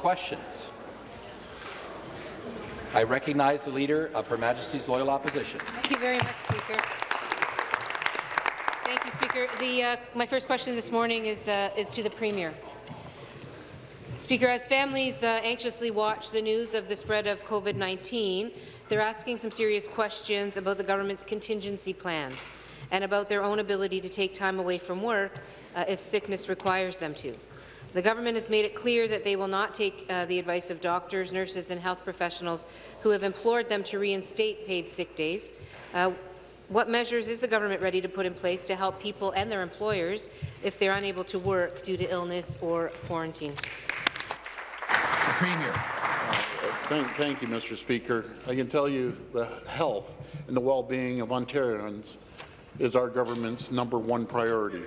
questions. I recognize the Leader of Her Majesty's Loyal Opposition. Thank you very much, Speaker. Thank you, Speaker. The, uh, my first question this morning is, uh, is to the Premier. Speaker, as families uh, anxiously watch the news of the spread of COVID-19, they're asking some serious questions about the government's contingency plans and about their own ability to take time away from work uh, if sickness requires them to. The government has made it clear that they will not take uh, the advice of doctors, nurses and health professionals who have implored them to reinstate paid sick days. Uh, what measures is the government ready to put in place to help people and their employers if they're unable to work due to illness or quarantine? The Premier. Thank, thank, you, Mr. Speaker. I can tell you the health and the well-being of Ontarians is our government's number one priority.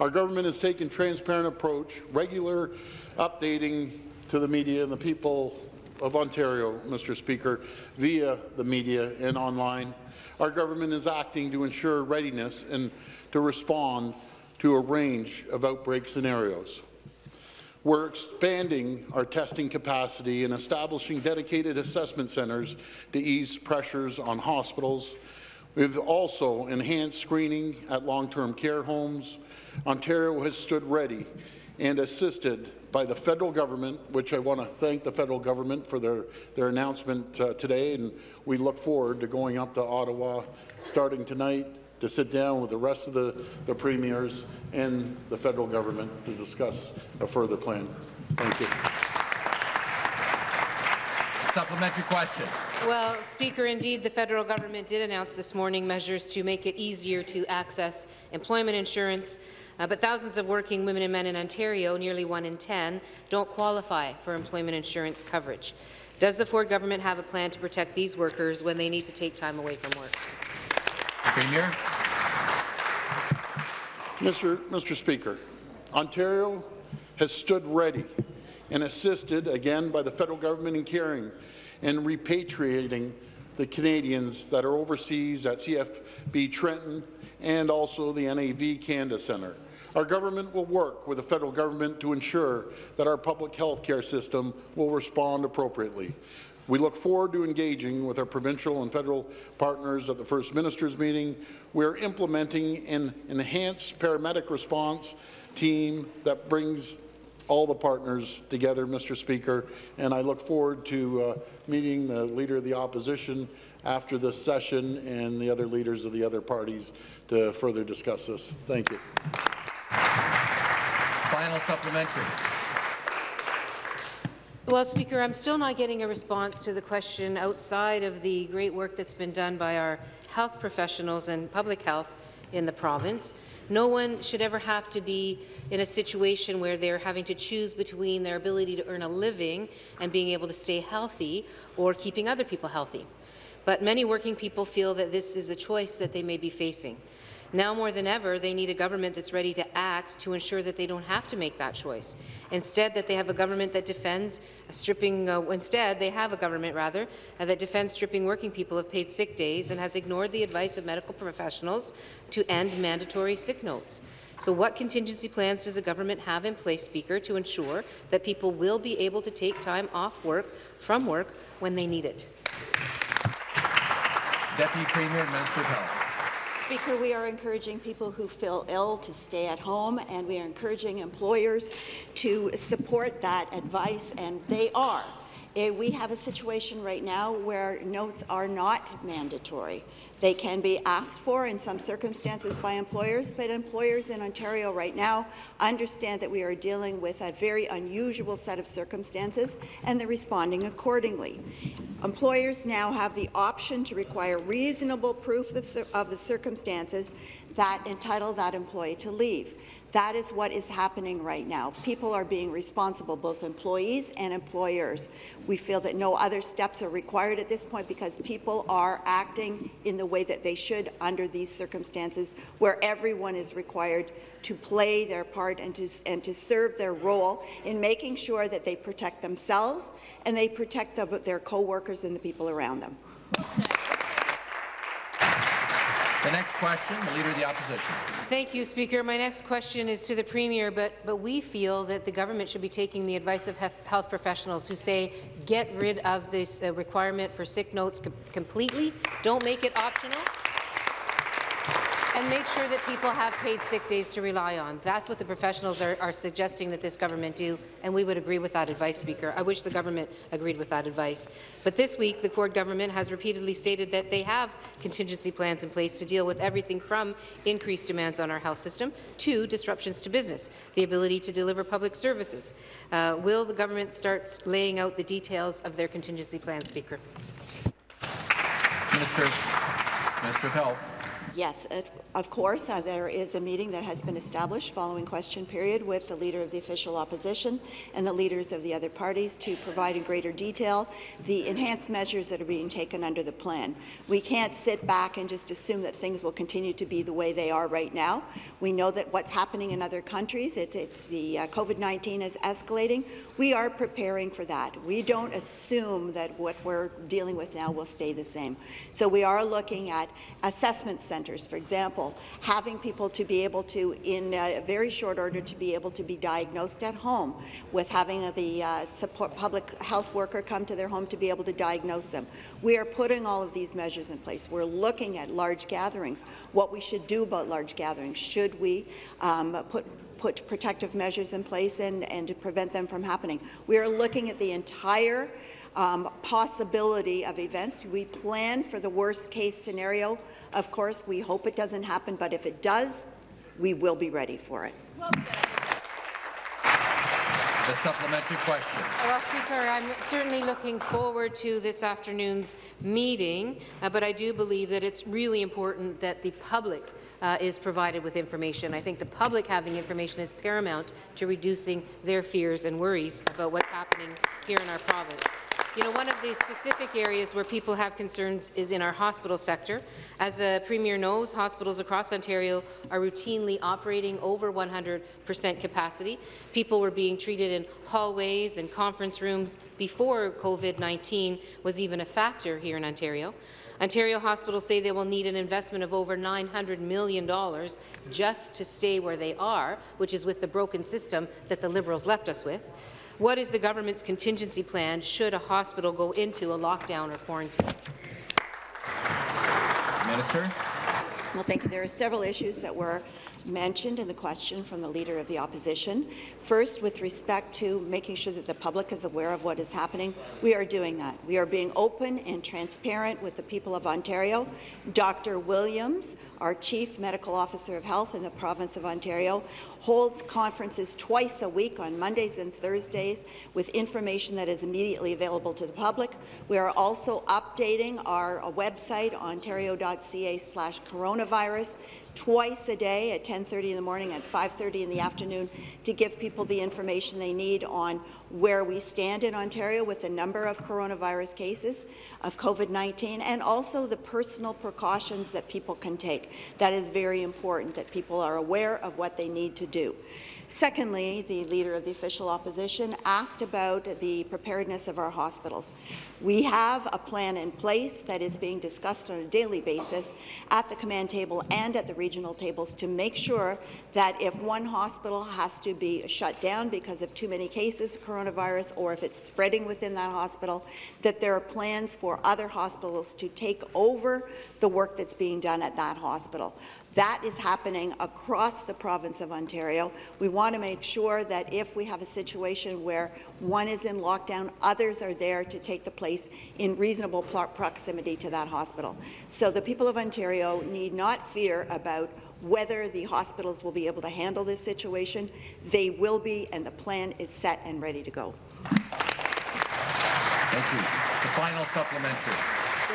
Our government has taken a transparent approach, regular updating to the media and the people of Ontario, Mr. Speaker, via the media and online. Our government is acting to ensure readiness and to respond to a range of outbreak scenarios. We're expanding our testing capacity and establishing dedicated assessment centres to ease pressures on hospitals. We've also enhanced screening at long-term care homes, Ontario has stood ready and assisted by the federal government, which I want to thank the federal government for their, their announcement uh, today, and we look forward to going up to Ottawa starting tonight to sit down with the rest of the, the premiers and the federal government to discuss a further plan. Thank you. Supplementary question. Well, Speaker, indeed, the federal government did announce this morning measures to make it easier to access employment insurance, uh, but thousands of working women and men in Ontario, nearly one in 10, don't qualify for employment insurance coverage. Does the Ford government have a plan to protect these workers when they need to take time away from work? Premier. Mr. Mr. Speaker, Ontario has stood ready and assisted, again, by the federal government in caring and repatriating the Canadians that are overseas at CFB Trenton and also the NAV Canada Centre. Our government will work with the federal government to ensure that our public health care system will respond appropriately. We look forward to engaging with our provincial and federal partners at the First Minister's meeting. We are implementing an enhanced paramedic response team that brings all the partners together, Mr. Speaker, and I look forward to uh, meeting the Leader of the Opposition after this session and the other leaders of the other parties to further discuss this. Thank you. Final supplementary. Well, Speaker, I'm still not getting a response to the question outside of the great work that's been done by our health professionals and public health in the province. No one should ever have to be in a situation where they're having to choose between their ability to earn a living and being able to stay healthy or keeping other people healthy. But many working people feel that this is a choice that they may be facing. Now more than ever, they need a government that's ready to act to ensure that they don't have to make that choice. Instead, that they have a government that defends stripping. Uh, instead, they have a government rather uh, that defends stripping working people of paid sick days and has ignored the advice of medical professionals to end mandatory sick notes. So what contingency plans does the government have in place, Speaker, to ensure that people will be able to take time off work from work when they need it? Deputy Premier Minister of Health. Speaker, we are encouraging people who feel ill to stay at home, and we are encouraging employers to support that advice, and they are. Eh, we have a situation right now where notes are not mandatory. They can be asked for in some circumstances by employers, but employers in Ontario right now understand that we are dealing with a very unusual set of circumstances, and they're responding accordingly. Employers now have the option to require reasonable proof of the circumstances that entitle that employee to leave. That is what is happening right now. People are being responsible, both employees and employers. We feel that no other steps are required at this point because people are acting in the way that they should under these circumstances where everyone is required to play their part and to, and to serve their role in making sure that they protect themselves and they protect the, their co-workers and the people around them. The next question, the Leader of the Opposition. Thank you, Speaker. My next question is to the Premier, but, but we feel that the government should be taking the advice of health professionals who say get rid of this uh, requirement for sick notes com- completely, don't make it optional, and make sure that people have paid sick days to rely on. That's what the professionals are, are suggesting that this government do, and we would agree with that advice, Speaker. I wish the government agreed with that advice. But this week, the Ford government has repeatedly stated that they have contingency plans in place to deal with everything from increased demands on our health system to disruptions to business, the ability to deliver public services. Uh, will the government start laying out the details of their contingency plan, Speaker? Minister, Minister of Health. Yes, it- of course, uh, there is a meeting that has been established following question period with the Leader of the Official Opposition and the leaders of the other parties to provide in greater detail the enhanced measures that are being taken under the plan. We can't sit back and just assume that things will continue to be the way they are right now. We know that what's happening in other countries, it, it's the uh, COVID-19 is escalating. We are preparing for that. We don't assume that what we're dealing with now will stay the same. So we are looking at assessment centres, for example, having people to be able to, in a very short order, to be able to be diagnosed at home, with having the uh, support public health worker come to their home to be able to diagnose them. We are putting all of these measures in place. We're looking at large gatherings, what we should do about large gatherings. Should we um, put put protective measures in place and, and to prevent them from happening. We are looking at the entire um, possibility of events. We plan for the worst case scenario. Of course, we hope it doesn't happen, but if it does, we will be ready for it. The supplementary question. Well, Speaker, I'm certainly looking forward to this afternoon's meeting, uh, but I do believe that it's really important that the public uh, is provided with information. I think the public having information is paramount to reducing their fears and worries about what's happening here in our province. You know, one of the specific areas where people have concerns is in our hospital sector. As the Premier knows, hospitals across Ontario are routinely operating over 100 percent capacity. People were being treated in hallways and conference rooms before COVID-19 was even a factor here in Ontario. Ontario hospitals say they will need an investment of over $900 million just to stay where they are, which is with the broken system that the Liberals left us with. What is the government's contingency plan should a hospital go into a lockdown or quarantine? Minister. Well, thank you. There are several issues that were mentioned in the question from the Leader of the Opposition. First, with respect to making sure that the public is aware of what is happening, we are doing that. We are being open and transparent with the people of Ontario. Dr. Williams, our Chief Medical Officer of Health in the province of Ontario, holds conferences twice a week on Mondays and Thursdays with information that is immediately available to the public. We are also updating our website, ontario.ca slash coronavirus, twice a day at 10.30 in the morning and 5.30 in the afternoon to give people the information they need on where we stand in Ontario with the number of coronavirus cases of COVID-19 and also the personal precautions that people can take. That is very important, that people are aware of what they need to do. Secondly, the Leader of the Official Opposition asked about the preparedness of our hospitals. We have a plan in place that is being discussed on a daily basis at the command table and at the regional tables to make sure that if one hospital has to be shut down because of too many cases of coronavirus or if it's spreading within that hospital, that there are plans for other hospitals to take over the work that's being done at that hospital. That is happening across the province of Ontario. We want to make sure that if we have a situation where one is in lockdown, others are there to take the place in reasonable proximity to that hospital. So the people of Ontario need not fear about whether the hospitals will be able to handle this situation. They will be, and the plan is set and ready to go. Thank you. The final supplementary.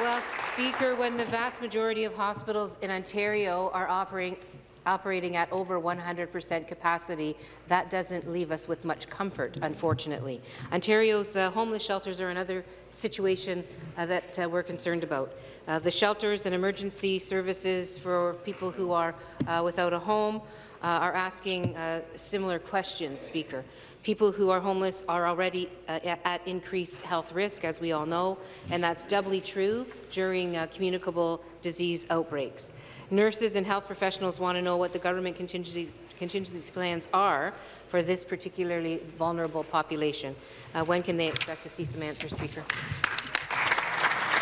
Well, Speaker, when the vast majority of hospitals in Ontario are operating operating at over 100% capacity, that doesn't leave us with much comfort, unfortunately. Ontario's uh, homeless shelters are another situation uh, that uh, we're concerned about. Uh, the shelters and emergency services for people who are uh, without a home uh, are asking uh, similar questions, Speaker. People who are homeless are already uh, at increased health risk, as we all know, and that's doubly true during uh, communicable disease outbreaks. Nurses and health professionals want to know what the government contingency, plans are for this particularly vulnerable population. Uh, when can they expect to see some answers, Speaker?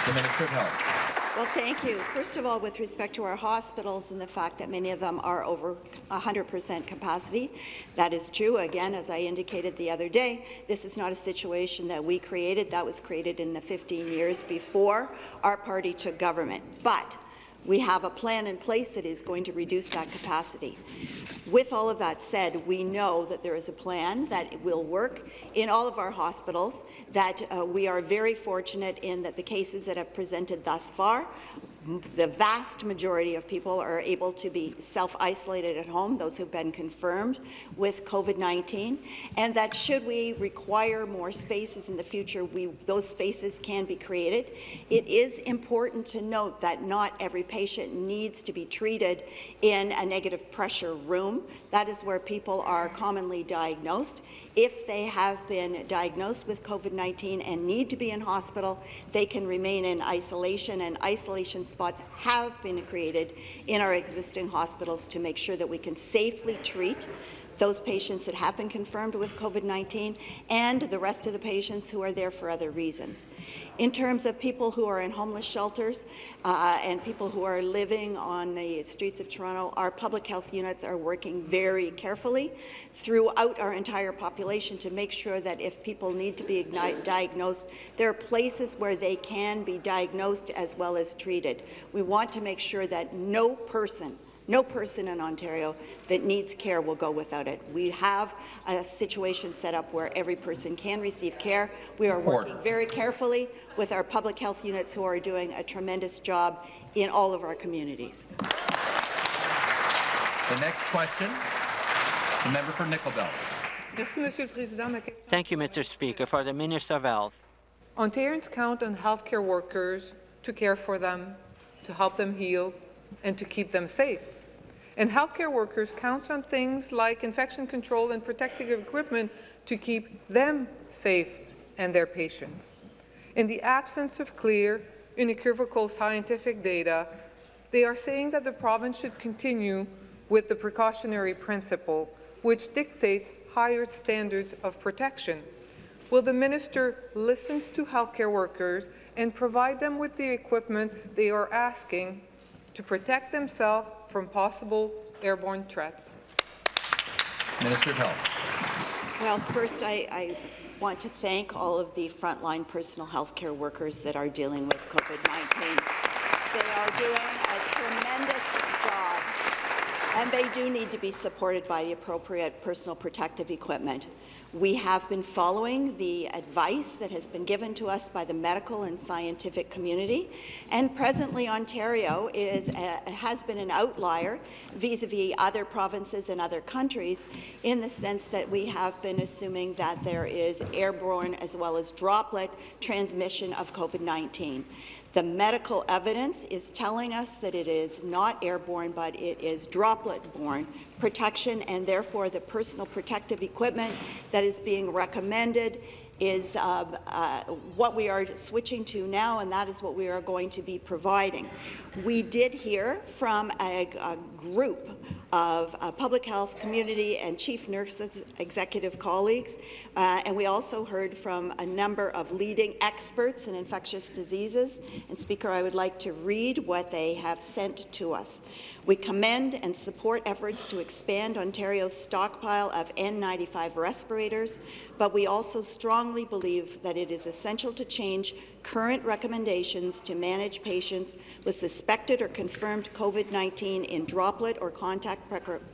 The Minister of Health. Well, thank you. First of all, with respect to our hospitals and the fact that many of them are over 100% capacity, that is true. Again, as I indicated the other day, this is not a situation that we created. That was created in the 15 years before our party took government. But we have a plan in place that is going to reduce that capacity. With all of that said, we know that there is a plan that will work in all of our hospitals, that uh, we are very fortunate in that the cases that have presented thus far the vast majority of people are able to be self-isolated at home, those who've been confirmed with COVID-19, and that should we require more spaces in the future, we, those spaces can be created. It is important to note that not every patient needs to be treated in a negative pressure room. That is where people are commonly diagnosed. If they have been diagnosed with COVID-19 and need to be in hospital, they can remain in isolation, and isolation spots have been created in our existing hospitals to make sure that we can safely treat those patients that have been confirmed with COVID-19 and the rest of the patients who are there for other reasons. In terms of people who are in homeless shelters uh, and people who are living on the streets of Toronto, our public health units are working very carefully throughout our entire population to make sure that if people need to be diagnosed, there are places where they can be diagnosed as well as treated. We want to make sure that no person no person in Ontario that needs care will go without it. We have a situation set up where every person can receive care. We are working very carefully with our public health units who are doing a tremendous job in all of our communities. The next question, the member for Nickel Belt. Thank you, Mr. Speaker. For the Minister of Health. Ontarians count on healthcare workers to care for them, to help them heal, and to keep them safe. And healthcare workers count on things like infection control and protective equipment to keep them safe and their patients. In the absence of clear, unequivocal scientific data, they are saying that the province should continue with the precautionary principle, which dictates higher standards of protection. Will the minister listen to healthcare workers and provide them with the equipment they are asking to protect themselves from possible airborne threats. Minister of Health. Well, first, I, I want to thank all of the frontline personal health care workers that are dealing with COVID-19. They are doing a tremendous job, and they do need to be supported by the appropriate personal protective equipment. We have been following the advice that has been given to us by the medical and scientific community, and presently Ontario is a, has been an outlier vis-a-vis -vis other provinces and other countries in the sense that we have been assuming that there is airborne as well as droplet transmission of COVID-19. The medical evidence is telling us that it is not airborne, but it is droplet-borne protection, and therefore the personal protective equipment that is being recommended is uh, uh, what we are switching to now, and that is what we are going to be providing. We did hear from a, a group of uh, public health, community, and chief nurses executive colleagues. Uh, and we also heard from a number of leading experts in infectious diseases. And Speaker, I would like to read what they have sent to us. We commend and support efforts to expand Ontario's stockpile of N95 respirators, but we also strongly believe that it is essential to change current recommendations to manage patients with suspected or confirmed COVID-19 in droplet or contact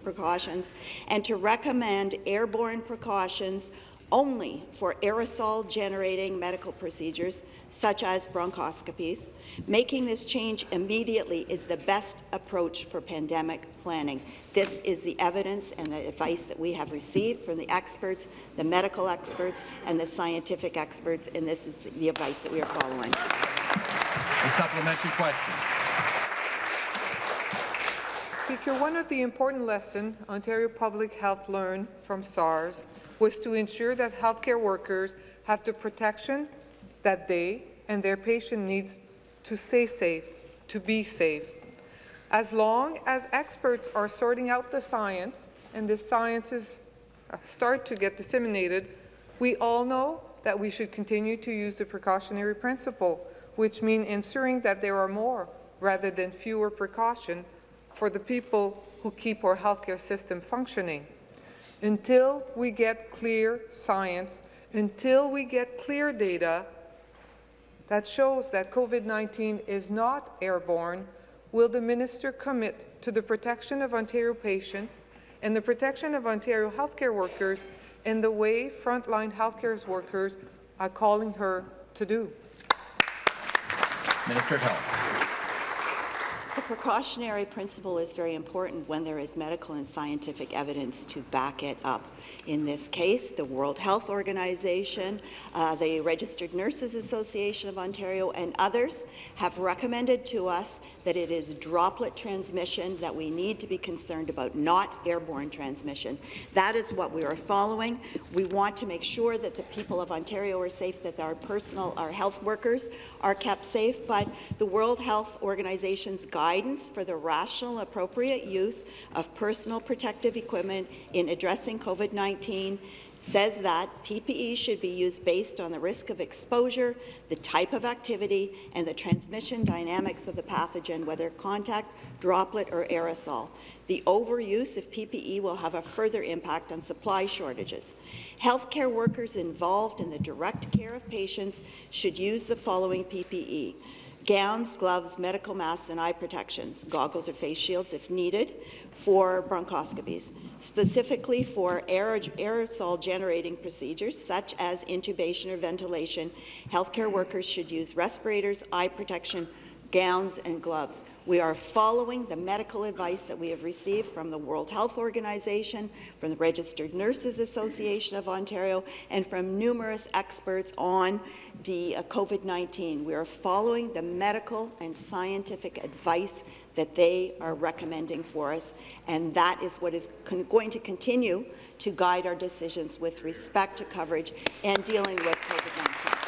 precautions and to recommend airborne precautions only for aerosol-generating medical procedures, such as bronchoscopies. Making this change immediately is the best approach for pandemic planning. This is the evidence and the advice that we have received from the experts, the medical experts, and the scientific experts, and this is the advice that we are following. The supplementary question. Speaker, one of the important lessons Ontario Public Health learned from SARS was to ensure that healthcare workers have the protection that they and their patient needs to stay safe, to be safe. As long as experts are sorting out the science, and the science is uh, start to get disseminated, we all know that we should continue to use the precautionary principle, which means ensuring that there are more rather than fewer precautions for the people who keep our healthcare system functioning. Until we get clear science, until we get clear data that shows that COVID-19 is not airborne, will the minister commit to the protection of Ontario patients and the protection of Ontario healthcare workers in the way frontline healthcare workers are calling her to do? Minister of Health. The precautionary principle is very important when there is medical and scientific evidence to back it up. In this case, the World Health Organization, uh, the Registered Nurses Association of Ontario, and others have recommended to us that it is droplet transmission that we need to be concerned about, not airborne transmission. That is what we are following. We want to make sure that the people of Ontario are safe, that our personal, our health workers are kept safe, but the World Health Organization's guidance for the rational, appropriate use of personal protective equipment in addressing COVID-19 says that PPE should be used based on the risk of exposure, the type of activity, and the transmission dynamics of the pathogen, whether contact, droplet, or aerosol. The overuse of PPE will have a further impact on supply shortages. Healthcare workers involved in the direct care of patients should use the following PPE gowns, gloves, medical masks, and eye protections, goggles or face shields if needed for bronchoscopies, specifically for aerosol generating procedures such as intubation or ventilation. Healthcare workers should use respirators, eye protection, gowns, and gloves. We are following the medical advice that we have received from the World Health Organization, from the Registered Nurses Association of Ontario, and from numerous experts on the uh, COVID-19. We are following the medical and scientific advice that they are recommending for us, and that is what is going to continue to guide our decisions with respect to coverage and dealing with COVID-19.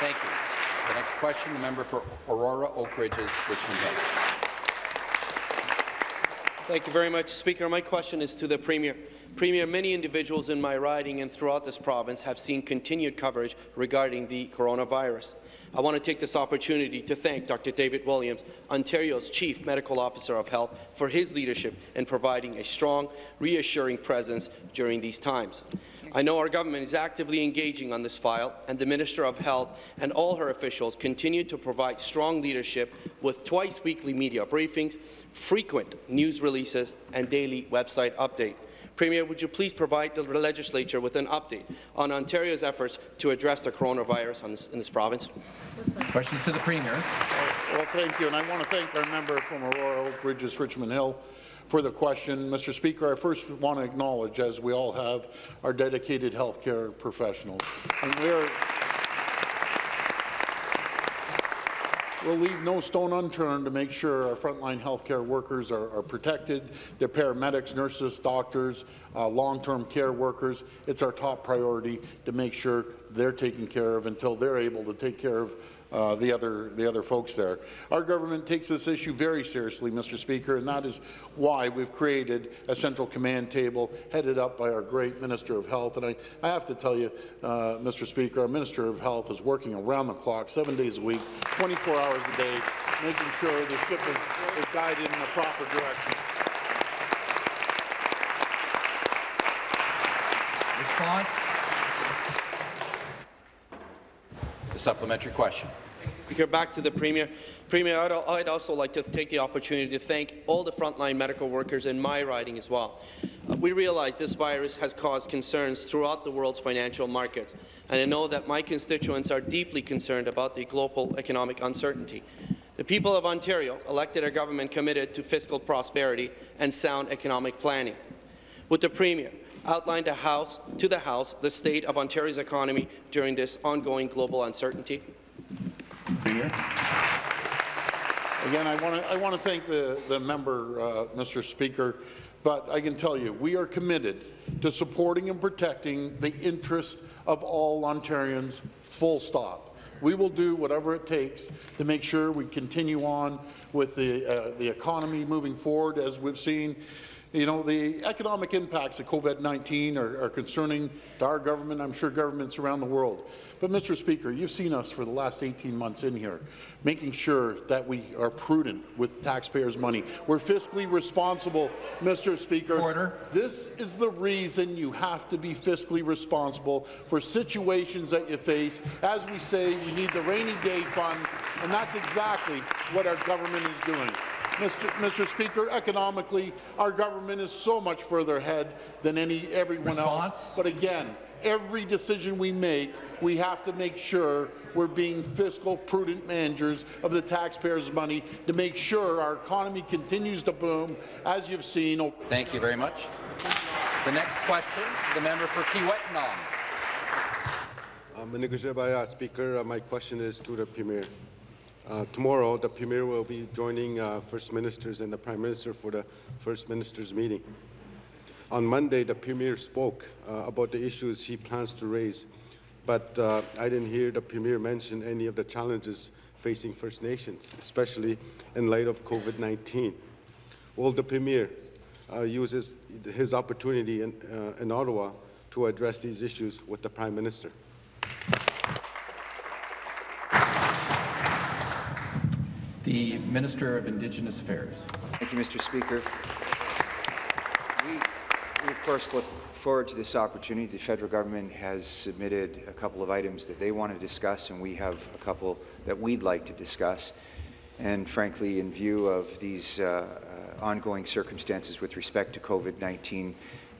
Thank you. The next question, the member for Aurora Oak Ridges, Richmond Hill. Thank you very much, Speaker. My question is to the Premier. Premier, many individuals in my riding and throughout this province have seen continued coverage regarding the coronavirus. I want to take this opportunity to thank Dr. David Williams, Ontario's Chief Medical Officer of Health, for his leadership in providing a strong, reassuring presence during these times. I know our government is actively engaging on this file, and the Minister of Health and all her officials continue to provide strong leadership with twice-weekly media briefings, frequent news releases, and daily website update. Premier, would you please provide the legislature with an update on Ontario's efforts to address the coronavirus this, in this province? Questions to the Premier. Well, thank you, and I want to thank our member from Aurora Oak Ridges, Richmond Hill, for the question. Mr. Speaker, I first want to acknowledge, as we all have, our dedicated healthcare professionals. And we're We'll leave no stone unturned to make sure our frontline healthcare workers are, are protected, the paramedics, nurses, doctors, uh, long-term care workers. It's our top priority to make sure they're taken care of until they're able to take care of uh, the other the other folks there. Our government takes this issue very seriously, Mr. Speaker, and that is why we've created a central command table headed up by our great Minister of Health. And I, I have to tell you, uh, Mr. Speaker, our Minister of Health is working around the clock, seven days a week, 24 hours a day, making sure the ship is, is guided in the proper direction. Response? The supplementary question. Speaker, back to the Premier. Premier, I'd, I'd, also like to take the opportunity to thank all the frontline medical workers in my riding as well. Uh, we realize this virus has caused concerns throughout the world's financial markets, and I know that my constituents are deeply concerned about the global economic uncertainty. The people of Ontario elected a government committed to fiscal prosperity and sound economic planning. With the Premier, outlined to, House, to the House the state of Ontario's economy during this ongoing global uncertainty? Again, I want to I want to thank the the member, uh, Mr. Speaker, but I can tell you we are committed to supporting and protecting the interest of all Ontarians. Full stop. We will do whatever it takes to make sure we continue on with the uh, the economy moving forward, as we've seen. You know, the economic impacts of COVID-19 are, are concerning to our government, I'm sure governments around the world. But, Mr. Speaker, you've seen us for the last 18 months in here, making sure that we are prudent with taxpayers' money. We're fiscally responsible, Mr. Speaker. Order. This is the reason you have to be fiscally responsible for situations that you face. As we say, we need the rainy day fund, and that's exactly what our government is doing. Mr. Mr. Speaker, economically, our government is so much further ahead than any everyone Response? else. But again, every decision we make, we have to make sure we're being fiscal, prudent managers of the taxpayers' money to make sure our economy continues to boom, as you've seen. Thank you very much. The next question, the member for Kiiwetinoong. Uh, Manigajabaya, Speaker, uh, my question is to the Premier. Uh, tomorrow, the Premier will be joining uh, First Ministers and the Prime Minister for the First Ministers meeting. On Monday, the Premier spoke uh, about the issues he plans to raise, but uh, I didn't hear the Premier mention any of the challenges facing First Nations, especially in light of COVID-19. Will the Premier uh, use his, his opportunity in, uh, in Ottawa to address these issues with the Prime Minister? The Minister of Indigenous Affairs. Thank you, Mr. Speaker. We, we, of course, look forward to this opportunity. The federal government has submitted a couple of items that they want to discuss, and we have a couple that we'd like to discuss. And frankly, in view of these uh, uh, ongoing circumstances with respect to COVID-19,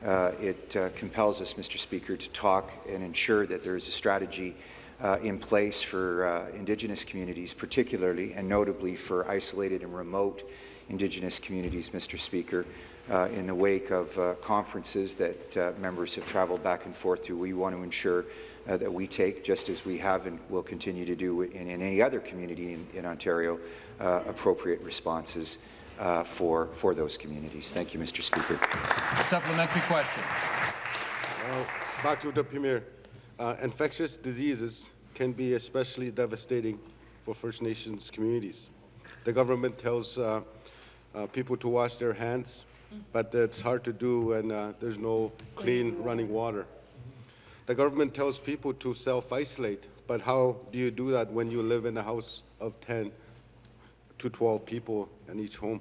uh, it uh, compels us, Mr. Speaker, to talk and ensure that there is a strategy uh, in place for uh, Indigenous communities, particularly and notably for isolated and remote Indigenous communities, Mr. Speaker, uh, in the wake of uh, conferences that uh, members have traveled back and forth to. We want to ensure uh, that we take, just as we have and will continue to do in, in any other community in, in Ontario, uh, appropriate responses uh, for, for those communities. Thank you, Mr. Speaker. A supplementary question. Uh, back to the Premier. Uh, infectious diseases can be especially devastating for First Nations communities. The government tells uh, uh, people to wash their hands, but it's hard to do when uh, there's no clean running water. The government tells people to self-isolate, but how do you do that when you live in a house of 10 to 12 people in each home?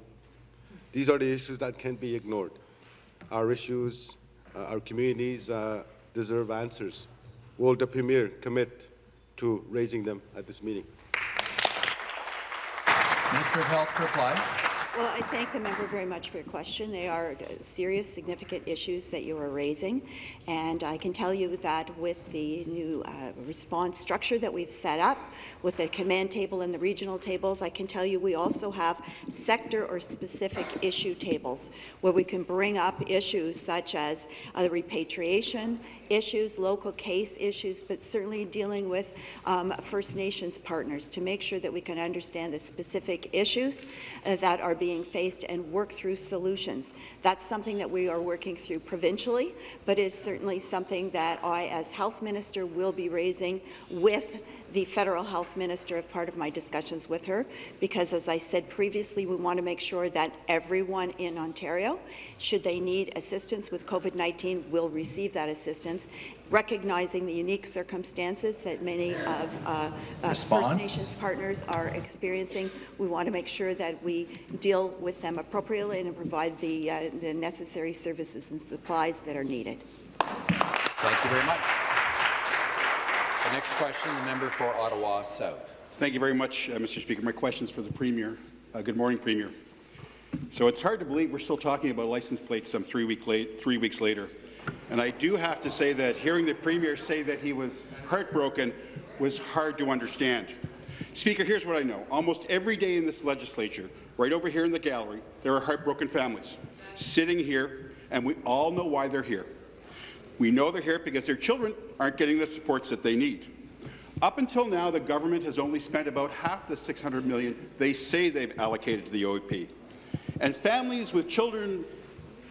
These are the issues that can't be ignored. Our issues, uh, our communities uh, deserve answers. Will the Premier commit to raising them at this meeting? Minister of Health to reply. Well, I thank the member very much for your question. They are serious, significant issues that you are raising, and I can tell you that with the new uh, response structure that we've set up, with the command table and the regional tables, I can tell you we also have sector or specific issue tables where we can bring up issues such as uh, repatriation issues, local case issues, but certainly dealing with um, First Nations partners to make sure that we can understand the specific issues uh, that are being faced and work through solutions. That's something that we are working through provincially, but it's certainly something that I, as health minister, will be raising with the federal health minister as part of my discussions with her, because as I said previously, we want to make sure that everyone in Ontario, should they need assistance with COVID-19, will receive that assistance, recognizing the unique circumstances that many of uh, uh, First Nations partners are experiencing. We want to make sure that we deal with them appropriately and provide the, uh, the necessary services and supplies that are needed. Thank you very much. The next question, the member for Ottawa South. Thank you very much, uh, Mr. Speaker. My question is for the Premier. Uh, good morning, Premier. So it's hard to believe we're still talking about license plates some three, week late, three weeks later. And I do have to say that hearing the Premier say that he was heartbroken was hard to understand. Speaker, here's what I know. Almost every day in this legislature, right over here in the gallery, there are heartbroken families sitting here, and we all know why they're here. We know they're here because their children aren't getting the supports that they need. Up until now, the government has only spent about half the 600 million they say they've allocated to the OAP. And families with children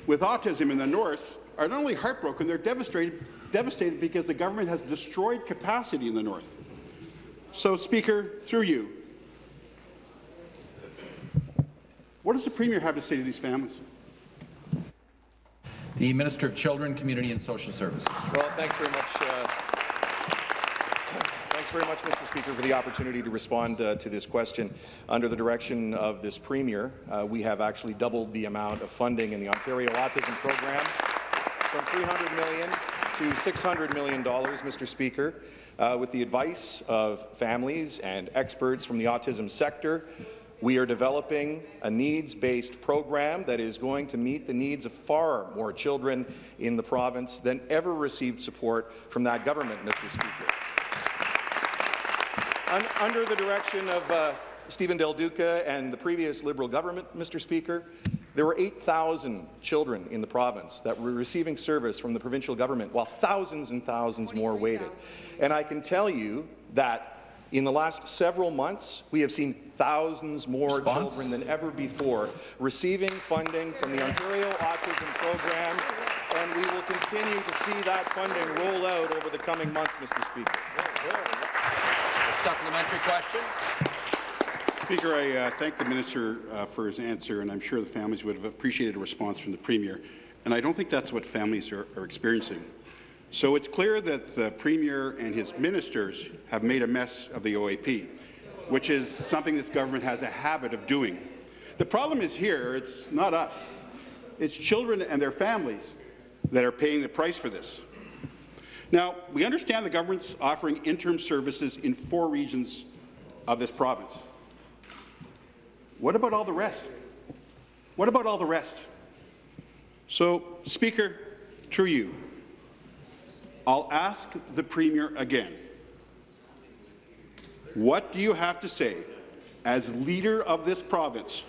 with autism in the north are not only heartbroken, they're devastated, devastated because the government has destroyed capacity in the north. So, Speaker, through you, what does the Premier have to say to these families? The Minister of Children, Community and Social Services. Well, thanks very much. Uh, thanks very much, Mr. Speaker, for the opportunity to respond uh, to this question. Under the direction of this Premier, uh, we have actually doubled the amount of funding in the Ontario Autism Program from 300 million to $600 million, Mr. Speaker. Uh, with the advice of families and experts from the autism sector, we are developing a needs-based program that is going to meet the needs of far more children in the province than ever received support from that government, Mr. Speaker. Un under the direction of uh, Stephen Del Duca and the previous Liberal government, Mr. Speaker, there were 8,000 children in the province that were receiving service from the provincial government, while thousands and thousands more waited. And I can tell you that in the last several months, we have seen thousands more Response? children than ever before receiving funding from the Ontario Autism Program, and we will continue to see that funding roll out over the coming months, Mr. Speaker. A supplementary question. Speaker, I uh, thank the minister uh, for his answer, and I'm sure the families would have appreciated a response from the Premier. And I don't think that's what families are, are experiencing. So it's clear that the Premier and his ministers have made a mess of the OAP, which is something this government has a habit of doing. The problem is here, it's not us. It's children and their families that are paying the price for this. Now, we understand the government's offering interim services in four regions of this province. What about all the rest? What about all the rest? So, Speaker, through you, I'll ask the Premier again. What do you have to say as leader of this province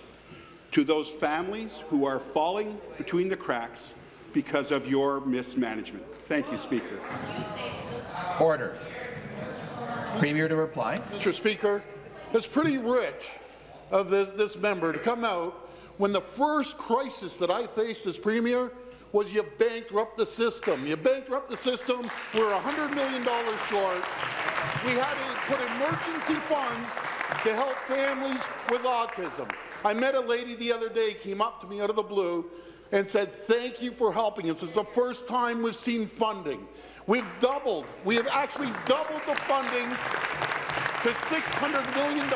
to those families who are falling between the cracks because of your mismanagement? Thank you, Speaker. Order. Premier to reply. Mr. Speaker, it's pretty rich of this, this member to come out when the first crisis that I faced as Premier was you bankrupt the system. You bankrupt the system. We're $100 million short. We had to put emergency funds to help families with autism. I met a lady the other day, came up to me out of the blue, and said, thank you for helping us. It's the first time we've seen funding. We've doubled, we have actually doubled the funding to $600 million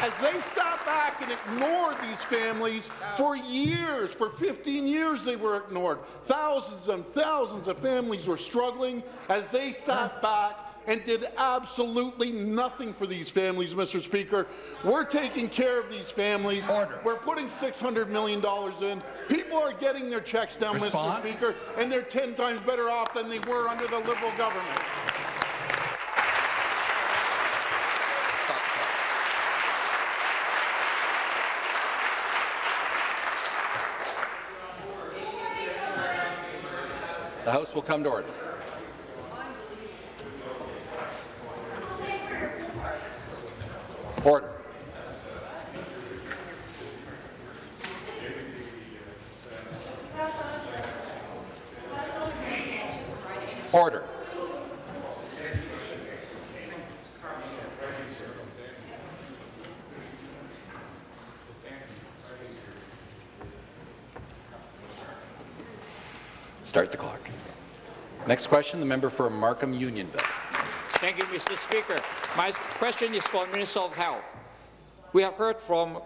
as they sat back and ignored these families for years, for 15 years they were ignored. Thousands and thousands of families were struggling as they sat back and did absolutely nothing for these families, Mr. Speaker. We're taking care of these families. Order. We're putting $600 million in. People are getting their checks down, Response? Mr. Speaker, and they're 10 times better off than they were under the Liberal government. The House will come to order. Order. Order. Start the clock. Next question, the member for Markham Unionville. Thank you, Mr. Speaker. My question is for the Minister of Health. We have heard from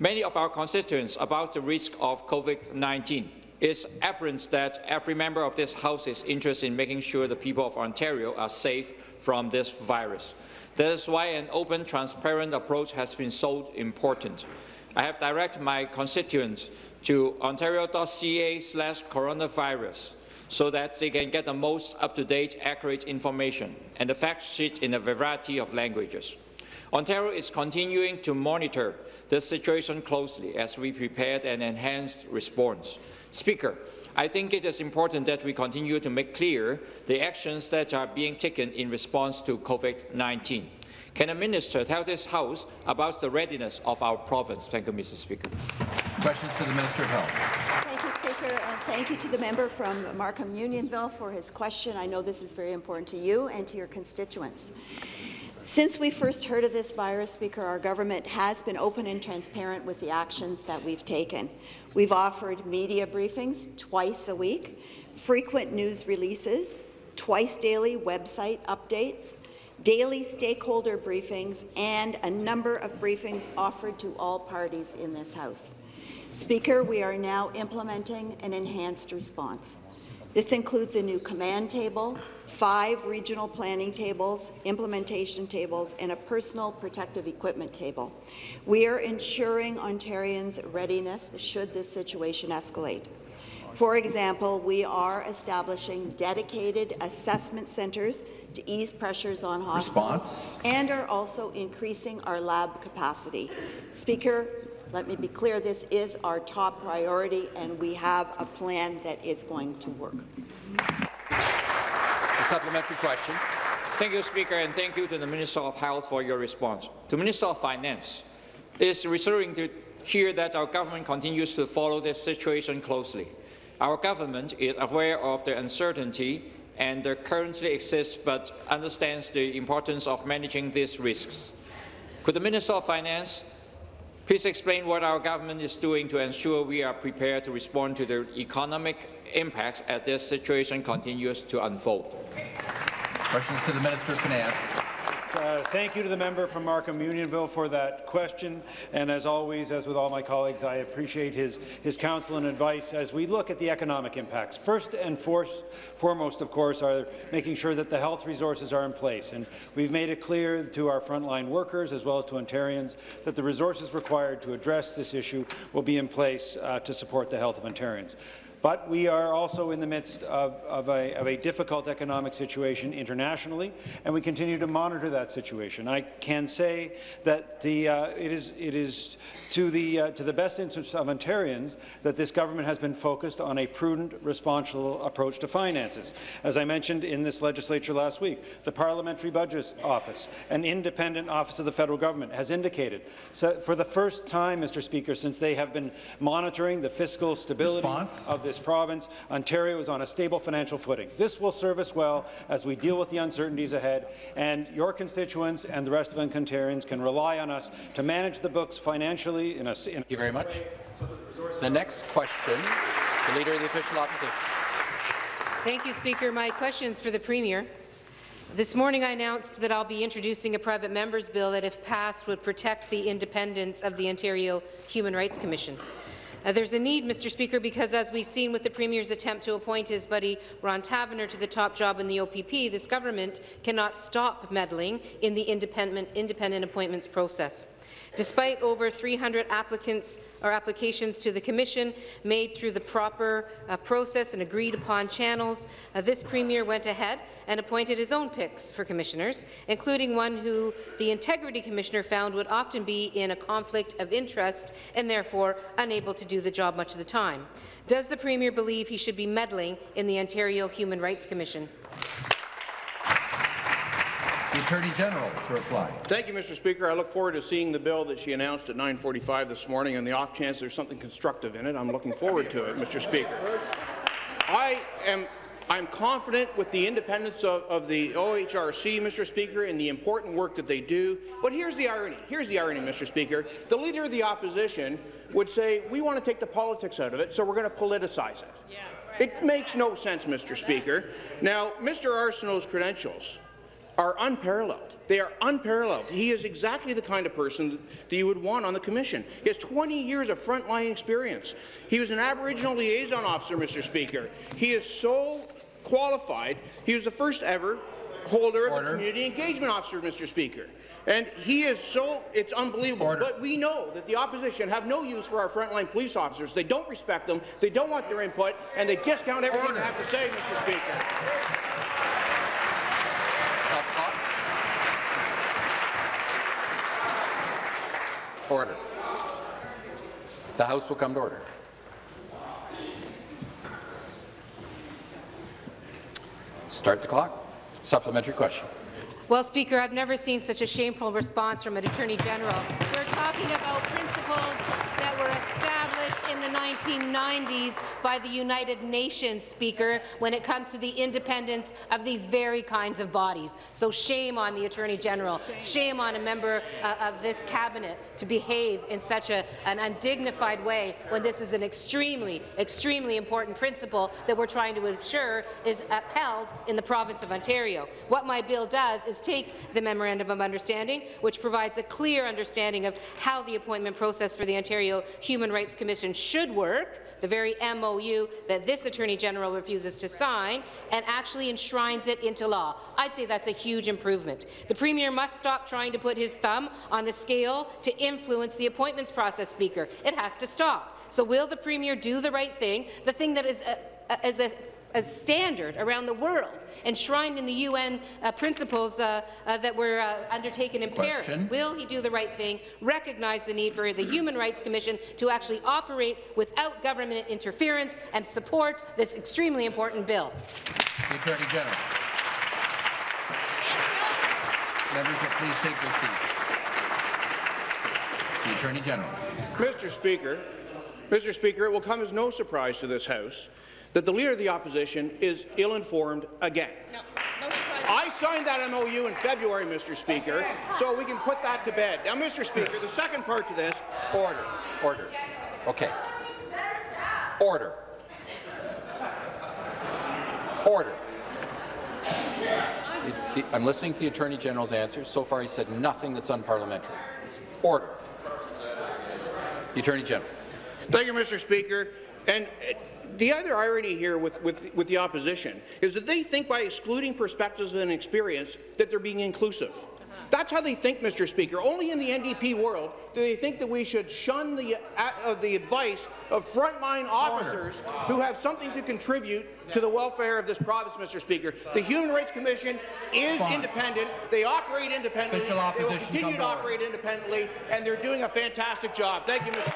many of our constituents about the risk of COVID-19. It's apparent that every member of this House is interested in making sure the people of Ontario are safe from this virus. That is why an open, transparent approach has been so important. I have directed my constituents to ontario.ca coronavirus so that they can get the most up-to-date, accurate information and the fact sheet in a variety of languages. Ontario is continuing to monitor the situation closely as we prepare an enhanced response. Speaker, I think it is important that we continue to make clear the actions that are being taken in response to COVID-19. Can the minister tell this House about the readiness of our province? Thank you, Mr. Speaker. Questions to the Minister of Health. Thank you, Speaker, thank you to the member from Markham Unionville for his question. I know this is very important to you and to your constituents. Since we first heard of this virus, Speaker, our government has been open and transparent with the actions that we've taken. We've offered media briefings twice a week, frequent news releases, twice daily website updates, daily stakeholder briefings, and a number of briefings offered to all parties in this House. Speaker, we are now implementing an enhanced response. This includes a new command table, five regional planning tables, implementation tables, and a personal protective equipment table. We are ensuring Ontarians' readiness should this situation escalate. For example, we are establishing dedicated assessment centres to ease pressures on hospitals Response. and are also increasing our lab capacity. Speaker, let me be clear, this is our top priority, and we have a plan that is going to work. A supplementary question. Thank you, Speaker, and thank you to the Minister of Health for your response. To Minister of Finance, it is reassuring to hear that our government continues to follow this situation closely. Our government is aware of the uncertainty and that currently exists, but understands the importance of managing these risks. Could the Minister of Finance please explain what our government is doing to ensure we are prepared to respond to the economic impacts as this situation continues to unfold? Questions to the Minister of Finance. Uh, thank you to the member from Markham Unionville for that question. And as always, as with all my colleagues, I appreciate his, his counsel and advice as we look at the economic impacts. First and force, foremost, of course, are making sure that the health resources are in place. And we've made it clear to our frontline workers as well as to Ontarians that the resources required to address this issue will be in place uh, to support the health of Ontarians. But we are also in the midst of, of, a, of, a, difficult economic situation internationally, and we continue to monitor that situation. I can say that the, uh, it, is, it is to the, uh, to the best interest of Ontarians that this government has been focused on a prudent, responsible approach to finances. As I mentioned in this legislature last week, the Parliamentary Budget Office, an independent office of the federal government, has indicated so for the first time, Mr. Speaker, since they have been monitoring the fiscal stability Response? of this province, Ontario is on a stable financial footing. This will serve us well as we deal with the uncertainties ahead, and your constituents and the rest of Ontarians can rely on us to manage the books financially in a. In Thank you very much. The next question, the Leader of the Official Opposition. Thank you, Speaker. My question is for the Premier. This morning I announced that I'll be introducing a private member's bill that, if passed, would protect the independence of the Ontario Human Rights Commission. Uh, there's a need, Mr. Speaker, because as we've seen with the Premier's attempt to appoint his buddy Ron Taverner to the top job in the OPP, this government cannot stop meddling in the independent, independent appointments process. Despite over 300 applicants or applications to the Commission made through the proper uh, process and agreed upon channels, uh, this Premier went ahead and appointed his own picks for commissioners, including one who the Integrity Commissioner found would often be in a conflict of interest and therefore unable to do the job much of the time. Does the Premier believe he should be meddling in the Ontario Human Rights Commission? The Attorney General to reply. Thank you, Mr. Speaker. I look forward to seeing the bill that she announced at 9:45 this morning, and the off chance there's something constructive in it, I'm looking forward to it, Mr. Speaker. I am I'm confident with the independence of, of, the OHRC, Mr. Speaker, and the important work that they do. But here's the irony. Here's the irony, Mr. Speaker. The Leader of the Opposition would say, we want to take the politics out of it, so we're going to politicize it. Yeah, right. It makes no sense, Mr. Speaker. Now, Mr. Arsenault's credentials are unparalleled. They are unparalleled. He is exactly the kind of person that you would want on the commission. He has 20 years of frontline experience. He was an Aboriginal liaison officer, Mr. Speaker. He is so qualified. He was the first ever holder Order. of the community engagement officer, Mr. Speaker. And he is so, it's unbelievable. Order. But we know that the opposition have no use for our frontline police officers. They don't respect them, they don't want their input, and they discount everything Order. they have to say, Mr. Speaker. Order. The House will come to order. Start the clock. Supplementary question. Well, Speaker, I've never seen such a shameful response from an Attorney General. We're talking about principles that were established in the 1990s by the United Nations, Speaker, when it comes to the independence of these very kinds of bodies. So shame on the Attorney General. Shame on a member uh, of this cabinet to behave in such a, an undignified way when this is an extremely, extremely important principle that we're trying to ensure is upheld in the province of Ontario. What my bill does is take the Memorandum of Understanding, which provides a clear understanding of how the appointment process for the Ontario Human Rights Commission should work, the very MOU that this Attorney General refuses to sign, and actually enshrines it into law. I'd say that's a huge improvement. The Premier must stop trying to put his thumb on the scale to influence the appointments process, Speaker. It has to stop. So will the Premier do the right thing, the thing that is a, a, is a a standard around the world, enshrined in the UN uh, principles uh, uh, that were uh, undertaken in Question. Paris. Will he do the right thing, recognize the need for the Human Rights Commission to actually operate without government interference and support this extremely important bill? The Attorney General. Members please take their seats. The Attorney General. Mr. Speaker, Mr. Speaker, it will come as no surprise to this House that the Leader of the Opposition is ill-informed again. No, no. I signed that MOU in February, Mr. Speaker, so we can put that to bed. Now, Mr. Speaker, the second part to this, Order. Order. Okay. Order. Order. The- the- I'm listening to the Attorney General's answers. So far, he said nothing that's unparliamentary. Order. The Attorney General. Thank you, Mr. Speaker. And uh, the other irony here with, with, with the opposition is that they think by excluding perspectives and experience that they're being inclusive. That's how they think, Mr. Speaker. Only in the NDP world do they think that we should shun the, uh, the advice of frontline officers who have something to contribute to the welfare of this province, Mr. Speaker. The Human Rights Commission is Fine. independent. They operate independently. They will continue to operate independently, and they're doing a fantastic job. Thank you, Mr.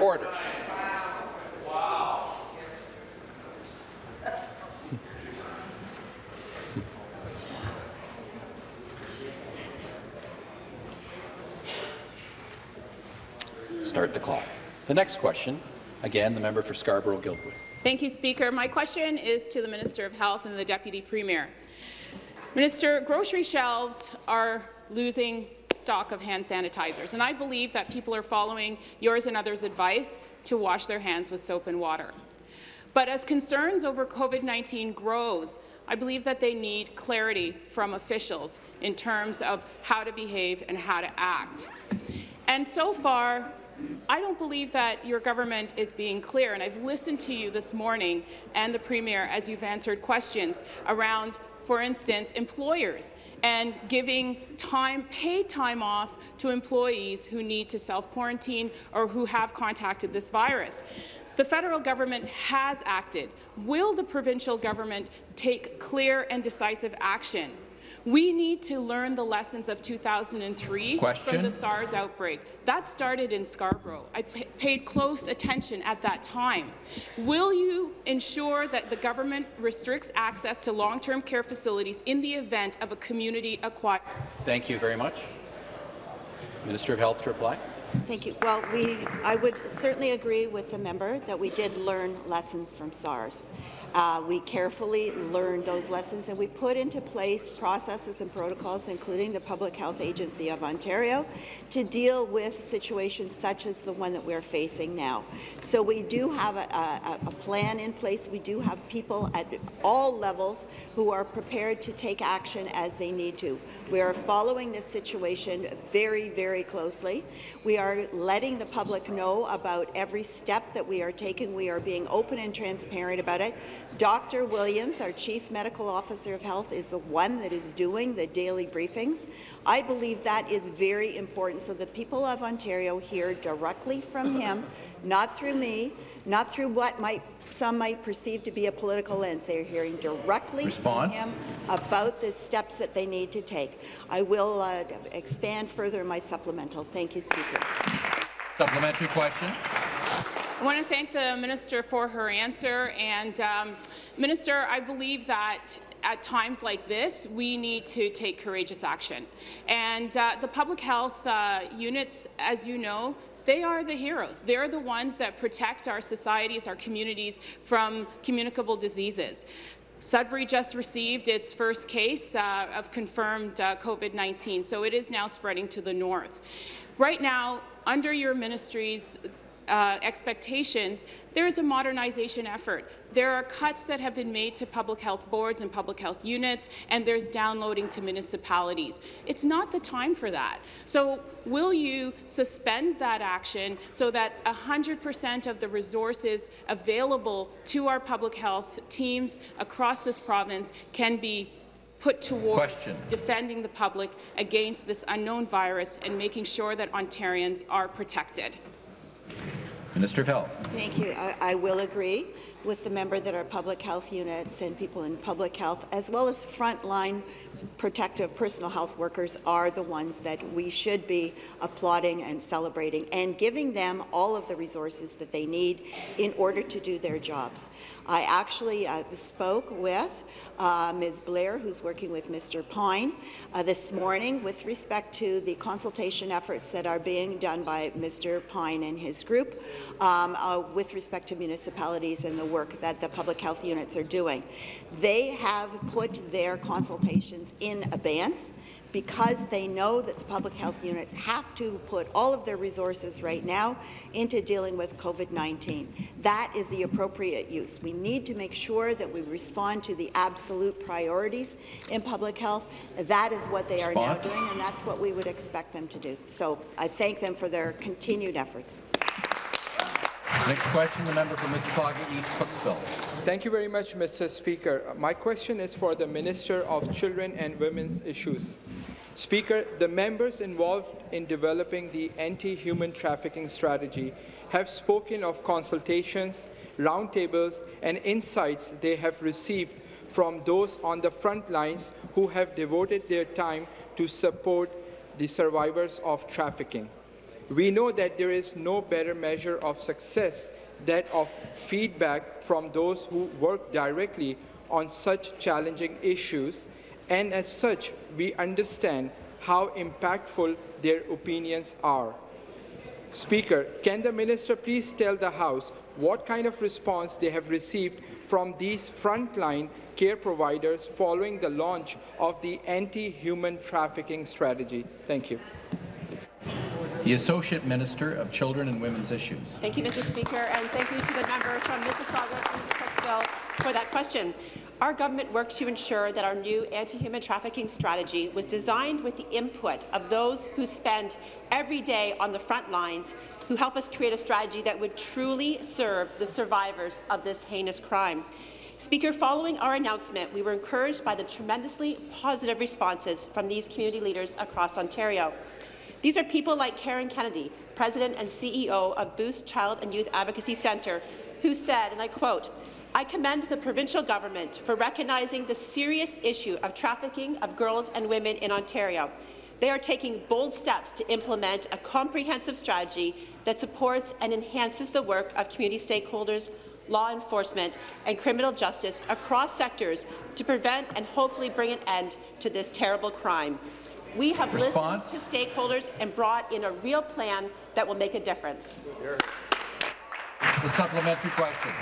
Order. Start the clock. The next question, again, the member for Scarborough-Guildwood. Thank you, Speaker. My question is to the Minister of Health and the Deputy Premier. Minister, grocery shelves are losing stock of hand sanitizers, and I believe that people are following yours and others' advice to wash their hands with soap and water. But as concerns over COVID-19 grows, I believe that they need clarity from officials in terms of how to behave and how to act. And so far, I don't believe that your government is being clear, and I've listened to you this morning and the Premier as you've answered questions around, for instance, employers and giving time, paid time off to employees who need to self-quarantine or who have contacted this virus. The federal government has acted. Will the provincial government take clear and decisive action? We need to learn the lessons of 2003 Question. from the SARS outbreak. That started in Scarborough. I paid close attention at that time. Will you ensure that the government restricts access to long-term care facilities in the event of a community acquired? Thank you very much. Minister of Health to reply. Thank you. Well, we, I would certainly agree with the member that we did learn lessons from SARS. Uh, we carefully learned those lessons and we put into place processes and protocols, including the Public Health Agency of Ontario, to deal with situations such as the one that we're facing now. So we do have a, a, a plan in place. We do have people at all levels who are prepared to take action as they need to. We are following this situation very, very closely. We are letting the public know about every step that we are taking. We are being open and transparent about it. Dr. Williams, our Chief Medical Officer of Health, is the one that is doing the daily briefings. I believe that is very important so the people of Ontario hear directly from him not through me, not through what might some might perceive to be a political lens. They are hearing directly Response. from him about the steps that they need to take. I will uh, expand further in my supplemental. Thank you, Speaker. Supplementary question. I want to thank the minister for her answer. And, um, Minister, I believe that at times like this, we need to take courageous action. And uh, the public health uh, units, as you know, they are the heroes. They're the ones that protect our societies, our communities from communicable diseases. Sudbury just received its first case uh, of confirmed uh, COVID-19, so it is now spreading to the north. Right now, under your ministry's uh, expectations, there is a modernization effort. There are cuts that have been made to public health boards and public health units, and there's downloading to municipalities. It's not the time for that. So will you suspend that action so that 100% of the resources available to our public health teams across this province can be put toward Question. defending the public against this unknown virus and making sure that Ontarians are protected? Minister of Health. Thank you. I, I will agree with the member that our public health units and people in public health, as well as frontline protective personal health workers, are the ones that we should be applauding and celebrating and giving them all of the resources that they need in order to do their jobs. I actually uh, spoke with uh, Ms. Blair, who's working with Mr. Pine, uh, this morning with respect to the consultation efforts that are being done by Mr. Pine and his group um, uh, with respect to municipalities and the work that the public health units are doing. They have put their consultations in abeyance because they know that the public health units have to put all of their resources right now into dealing with COVID-19. That is the appropriate use. We need to make sure that we respond to the absolute priorities in public health. That is what they are now doing, and that's what we would expect them to do. So I thank them for their continued efforts. Next question, the member for Mississauga East Cooksville. Thank you very much, Mr. Speaker. My question is for the Minister of Children and Women's Issues. Speaker, the members involved in developing the anti-human trafficking strategy have spoken of consultations, roundtables, and insights they have received from those on the front lines who have devoted their time to support the survivors of trafficking. We know that there is no better measure of success than of feedback from those who work directly on such challenging issues, and as such, we understand how impactful their opinions are. Speaker, can the minister please tell the House what kind of response they have received from these frontline care providers following the launch of the anti-human trafficking strategy? Thank you. The Associate Minister of Children and Women's Issues. Thank you, Mr. Speaker, and thank you to the member from Mississauga, East Cooksville, for that question. Our government worked to ensure that our new anti-human trafficking strategy was designed with the input of those who spend every day on the front lines, who help us create a strategy that would truly serve the survivors of this heinous crime. Speaker, following our announcement, we were encouraged by the tremendously positive responses from these community leaders across Ontario. These are people like Karen Kennedy, President and CEO of Boost Child and Youth Advocacy Centre, who said, and I quote, I commend the provincial government for recognizing the serious issue of trafficking of girls and women in Ontario. They are taking bold steps to implement a comprehensive strategy that supports and enhances the work of community stakeholders, law enforcement, and criminal justice across sectors to prevent and hopefully bring an end to this terrible crime. We have Response? listened to stakeholders and brought in a real plan that will make a difference. The supplementary question.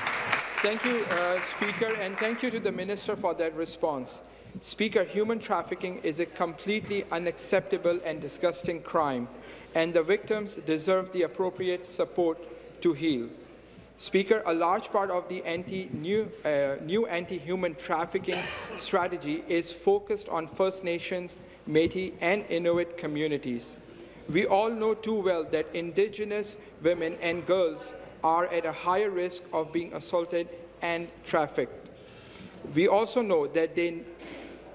Thank you, uh, Speaker, and thank you to the Minister for that response. Speaker, human trafficking is a completely unacceptable and disgusting crime, and the victims deserve the appropriate support to heal. Speaker, a large part of the anti new, uh, new anti-human trafficking strategy is focused on First Nations, Métis, and Inuit communities. We all know too well that Indigenous women and girls are at a higher risk of being assaulted and trafficked. We also know that they,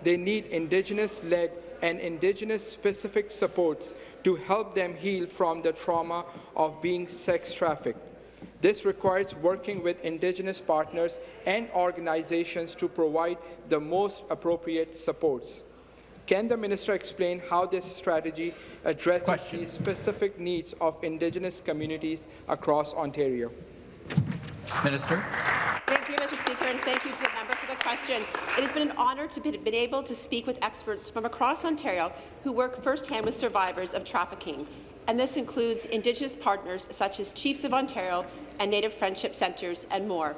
they need Indigenous-led and Indigenous-specific supports to help them heal from the trauma of being sex trafficked. This requires working with Indigenous partners and organizations to provide the most appropriate supports. Can the minister explain how this strategy addresses Question. the specific needs of Indigenous communities across Ontario? Minister. Thank you, Mr. Speaker, and thank you to the member for the question. It has been an honour to be been able to speak with experts from across Ontario who work firsthand with survivors of trafficking, and this includes Indigenous partners such as Chiefs of Ontario and Native Friendship Centres and more.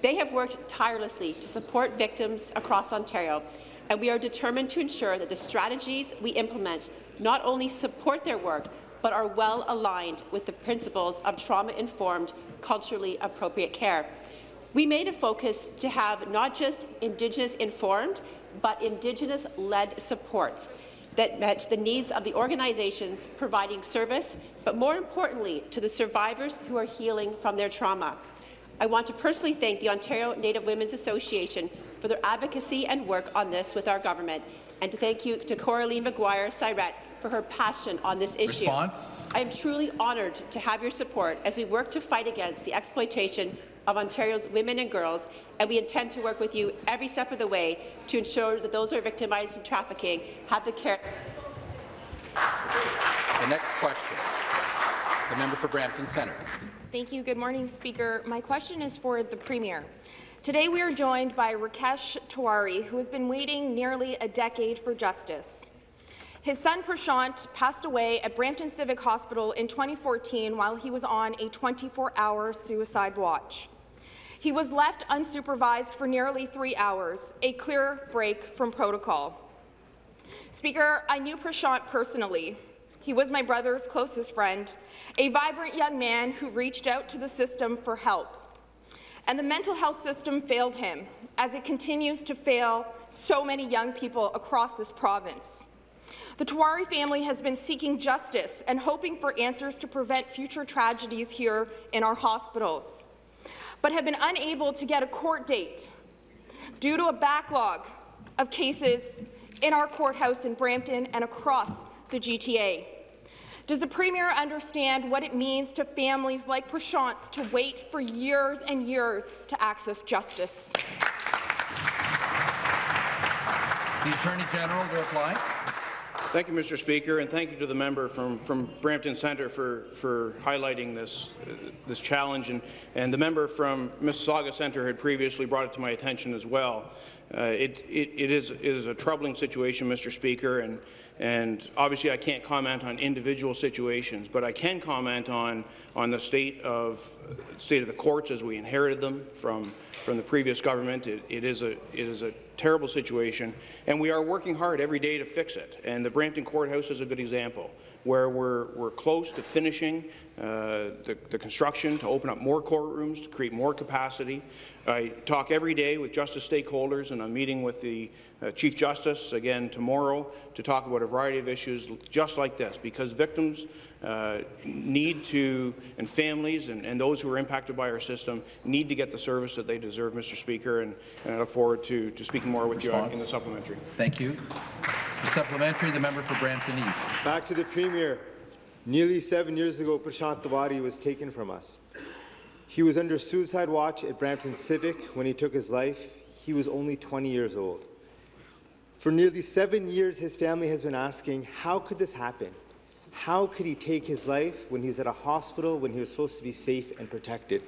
They have worked tirelessly to support victims across Ontario, and we are determined to ensure that the strategies we implement not only support their work, but are well aligned with the principles of trauma-informed, culturally appropriate care. We made a focus to have not just Indigenous-informed, but Indigenous-led supports that met the needs of the organizations providing service, but more importantly, to the survivors who are healing from their trauma. I want to personally thank the Ontario Native Women's Association for their advocacy and work on this with our government, and to thank you to Coraline McGuire Cyrette for her passion on this issue. Response? I am truly honoured to have your support as we work to fight against the exploitation of Ontario's women and girls, and we intend to work with you every step of the way to ensure that those who are victimized in trafficking have the care. The next question, the member for Brampton Centre. Thank you. Good morning, Speaker. My question is for the Premier. Today we are joined by Rakesh Tiwari, who has been waiting nearly a decade for justice. His son Prashant passed away at Brampton Civic Hospital in 2014 while he was on a 24-hour suicide watch. He was left unsupervised for nearly three hours, a clear break from protocol. Speaker, I knew Prashant personally. He was my brother's closest friend, a vibrant young man who reached out to the system for help. And the mental health system failed him, as it continues to fail so many young people across this province. The Tiwari family has been seeking justice and hoping for answers to prevent future tragedies here in our hospitals but have been unable to get a court date due to a backlog of cases in our courthouse in Brampton and across the GTA. Does the Premier understand what it means to families like Prashant's to wait for years and years to access justice? The Attorney General to reply. Thank you, Mr. Speaker, and thank you to the member from, from Brampton Centre for, for highlighting this, uh, this challenge. And, and the member from Mississauga Centre had previously brought it to my attention as well. Uh, it, it, it, is, it is a troubling situation, Mr. Speaker, and, and obviously I can't comment on individual situations, but I can comment on, on the state of, state of the courts as we inherited them from, from the previous government. It, it, is a, it is a terrible situation, and we are working hard every day to fix it. And the Brampton Courthouse is a good example, where we're, we're close to finishing uh, the, the construction to open up more courtrooms, to create more capacity. I talk every day with justice stakeholders, and I'm meeting with the uh, Chief Justice again tomorrow to talk about a variety of issues just like this, because victims uh, need to, and families and, and, those who are impacted by our system need to get the service that they deserve, Mr. Speaker, and, and I look forward to, to speaking more with Response. you in the supplementary. Thank you. The supplementary, the member for Brampton East. Back to the Premier. Nearly seven years ago, Prashant Tiwari was taken from us. He was under suicide watch at Brampton Civic when he took his life. He was only 20 years old. For nearly seven years, his family has been asking, how could this happen? How could he take his life when he was at a hospital, when he was supposed to be safe and protected?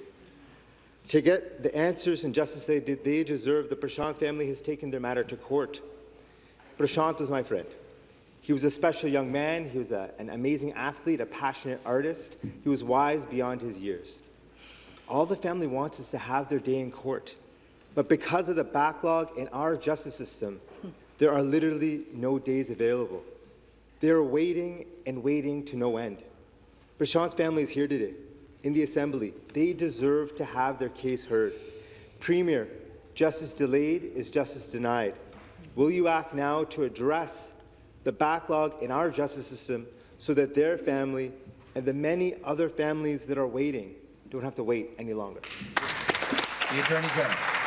To get the answers and justice they, did they deserve, the Prashant family has taken their matter to court. Prashant was my friend. He was a special young man. He was a, an amazing athlete, a passionate artist. He was wise beyond his years. All the family wants is to have their day in court. But because of the backlog in our justice system, there are literally no days available. They are waiting and waiting to no end. Prashant's family is here today in the Assembly. They deserve to have their case heard. Premier, justice delayed is justice denied. Will you act now to address the backlog in our justice system so that their family and the many other families that are waiting don't have to wait any longer? The Attorney General.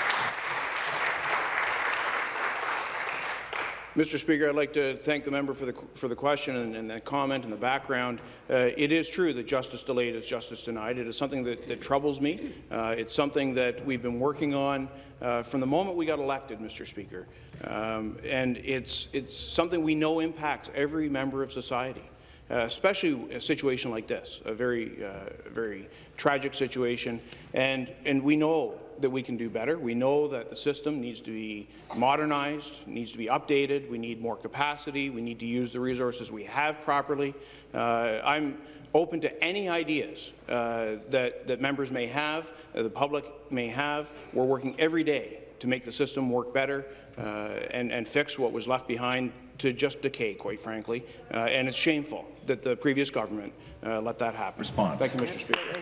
Mr. Speaker, I'd like to thank the member for the, for the question and, and the comment and the background. Uh, it is true that justice delayed is justice denied. It is something that, that troubles me. Uh, it's something that we've been working on uh, from the moment we got elected, Mr. Speaker. Um, and it's, it's something we know impacts every member of society. Uh, especially a situation like this, a very, uh, very tragic situation, and, and we know that we can do better. We know that the system needs to be modernized, needs to be updated. We need more capacity. We need to use the resources we have properly. Uh, I'm open to any ideas uh, that, that members may have, uh, the public may have. We're working every day to make the system work better uh, and, and fix what was left behind to just decay, quite frankly. Uh, and it's shameful that the previous government uh, let that happen. Response. Thank you, Mr. Speaker.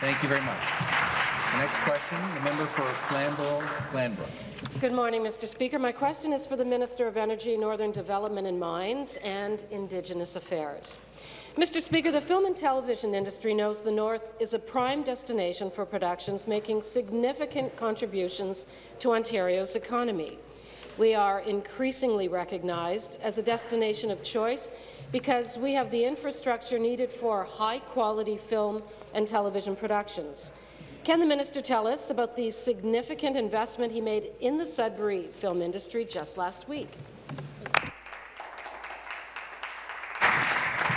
Thank you very much. The next question, the member for Flamborough-Glanbrook. Good morning, Mr. Speaker. My question is for the Minister of Energy, Northern Development and Mines, and Indigenous Affairs. Mr. Speaker, the film and television industry knows the North is a prime destination for productions making significant contributions to Ontario's economy. We are increasingly recognized as a destination of choice because we have the infrastructure needed for high-quality film and television productions. Can the minister tell us about the significant investment he made in the Sudbury film industry just last week?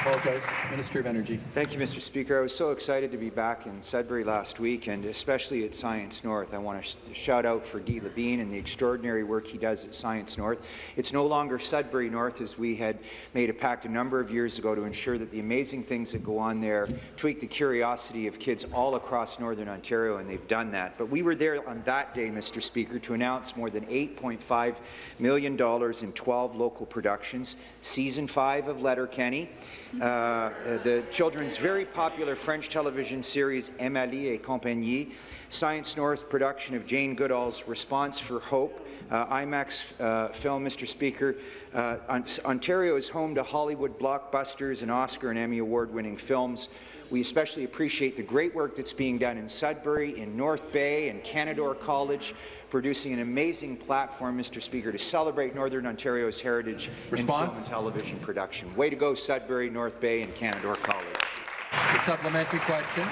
Apologize. Minister of Energy. Thank you, Mr. Speaker. I was so excited to be back in Sudbury last week, and especially at Science North. I want to sh shout out for Guy Labine and the extraordinary work he does at Science North. It's no longer Sudbury North, as we had made a pact a number of years ago to ensure that the amazing things that go on there tweak the curiosity of kids all across Northern Ontario, and they've done that. But we were there on that day, Mr. Speaker, to announce more than $8.5 million in 12 local productions, Season 5 of Letterkenny, uh, Uh, the children's very popular French television series Amélie et Compagnie, Science North production of Jane Goodall's Reasons for Hope, uh, IMAX uh, film, Mr. Speaker. Uh, Ontario is home to Hollywood blockbusters and Oscar and Emmy award-winning films. We especially appreciate the great work that's being done in Sudbury, in North Bay, and Canadore College, producing an amazing platform, Mr. Speaker, to celebrate Northern Ontario's heritage Response? in film and television production. Way to go, Sudbury, North Bay, and Canadore College. The supplementary question.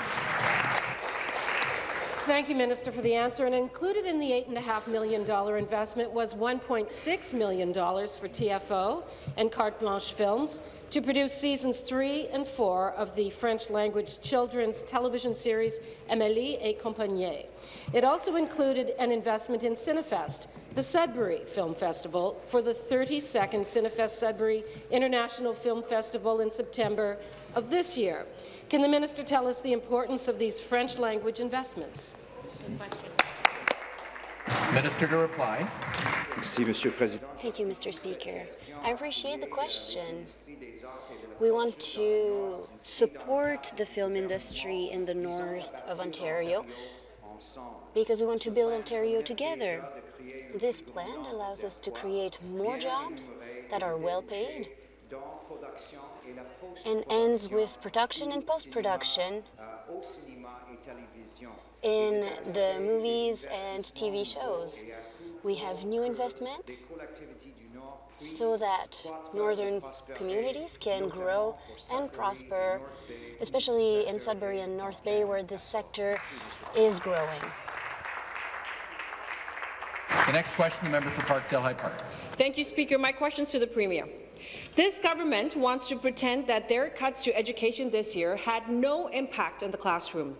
Thank you, Minister, for the answer. And included in the $8.5 million investment was $1.6 million for TFO and Carte Blanche Films to produce seasons three and four of the French-language children's television series Amélie et Compagnie. It also included an investment in Cinefest, the Sudbury Film Festival, for the 32nd Cinefest Sudbury International Film Festival in September of this year. Can the minister tell us the importance of these French-language investments? Minister to reply. Merci, Monsieur President. Thank you, Mr. Speaker. I appreciate the question. We want to support the film industry in the north of Ontario because we want to build Ontario together. This plan allows us to create more jobs that are well paid and ends with production and post-production in the movies and TV shows. We have new investments so that northern communities can grow and prosper, especially in Sudbury and North Bay where this sector is growing. The next question, the member for Parkdale High Park. Thank you, Speaker. My question is to the Premier. This government wants to pretend that their cuts to education this year had no impact on the classroom.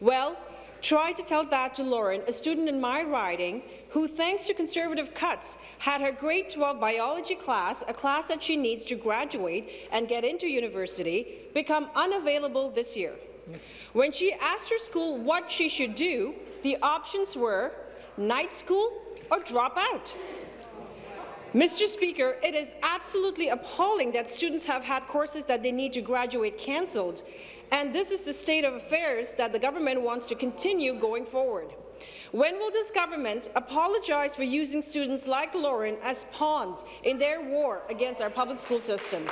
Well, try to tell that to Lauren, a student in my riding, who, thanks to Conservative cuts, had her grade 12 biology class, a class that she needs to graduate and get into university, become unavailable this year. When she asked her school what she should do, the options were night school or drop out. Mr. Speaker, it is absolutely appalling that students have had courses that they need to graduate cancelled, and this is the state of affairs that the government wants to continue going forward. When will this government apologize for using students like Lauren as pawns in their war against our public school system?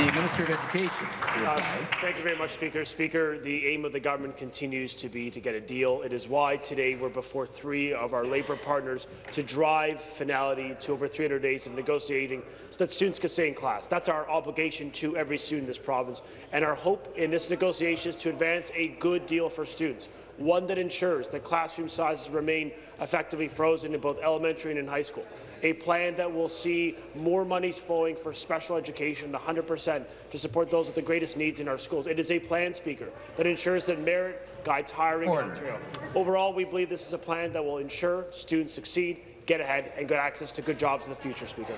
The Minister of Education. Uh, thank you very much, Speaker. Speaker, the aim of the government continues to be to get a deal. It is why today we're before three of our Labour partners to drive finality to over 300 days of negotiating so that students can stay in class. That's our obligation to every student in this province. And our hope in this negotiation is to advance a good deal for students, one that ensures that classroom sizes remain effectively frozen in both elementary and in high school a plan that will see more monies flowing for special education, 100% to support those with the greatest needs in our schools. It is a plan, Speaker, that ensures that merit guides hiring Order. in Ontario. Overall, we believe this is a plan that will ensure students succeed, get ahead, and get access to good jobs in the future, Speaker.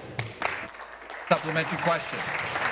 Supplementary question.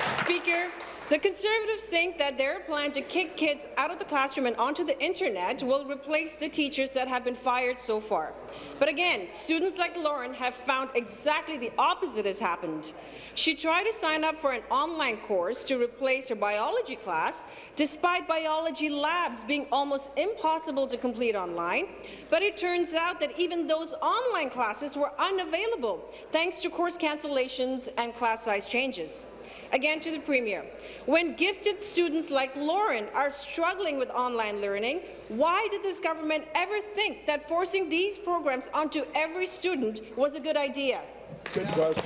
Speaker, the Conservatives think that their plan to kick kids out of the classroom and onto the internet will replace the teachers that have been fired so far. But again, students like Lauren have found exactly the opposite has happened. She tried to sign up for an online course to replace her biology class, despite biology labs being almost impossible to complete online. But it turns out that even those online classes were unavailable, thanks to course cancellations and class size changes. Again to the Premier. When gifted students like Lauren are struggling with online learning, why did this government ever think that forcing these programs onto every student was a good idea? Good question.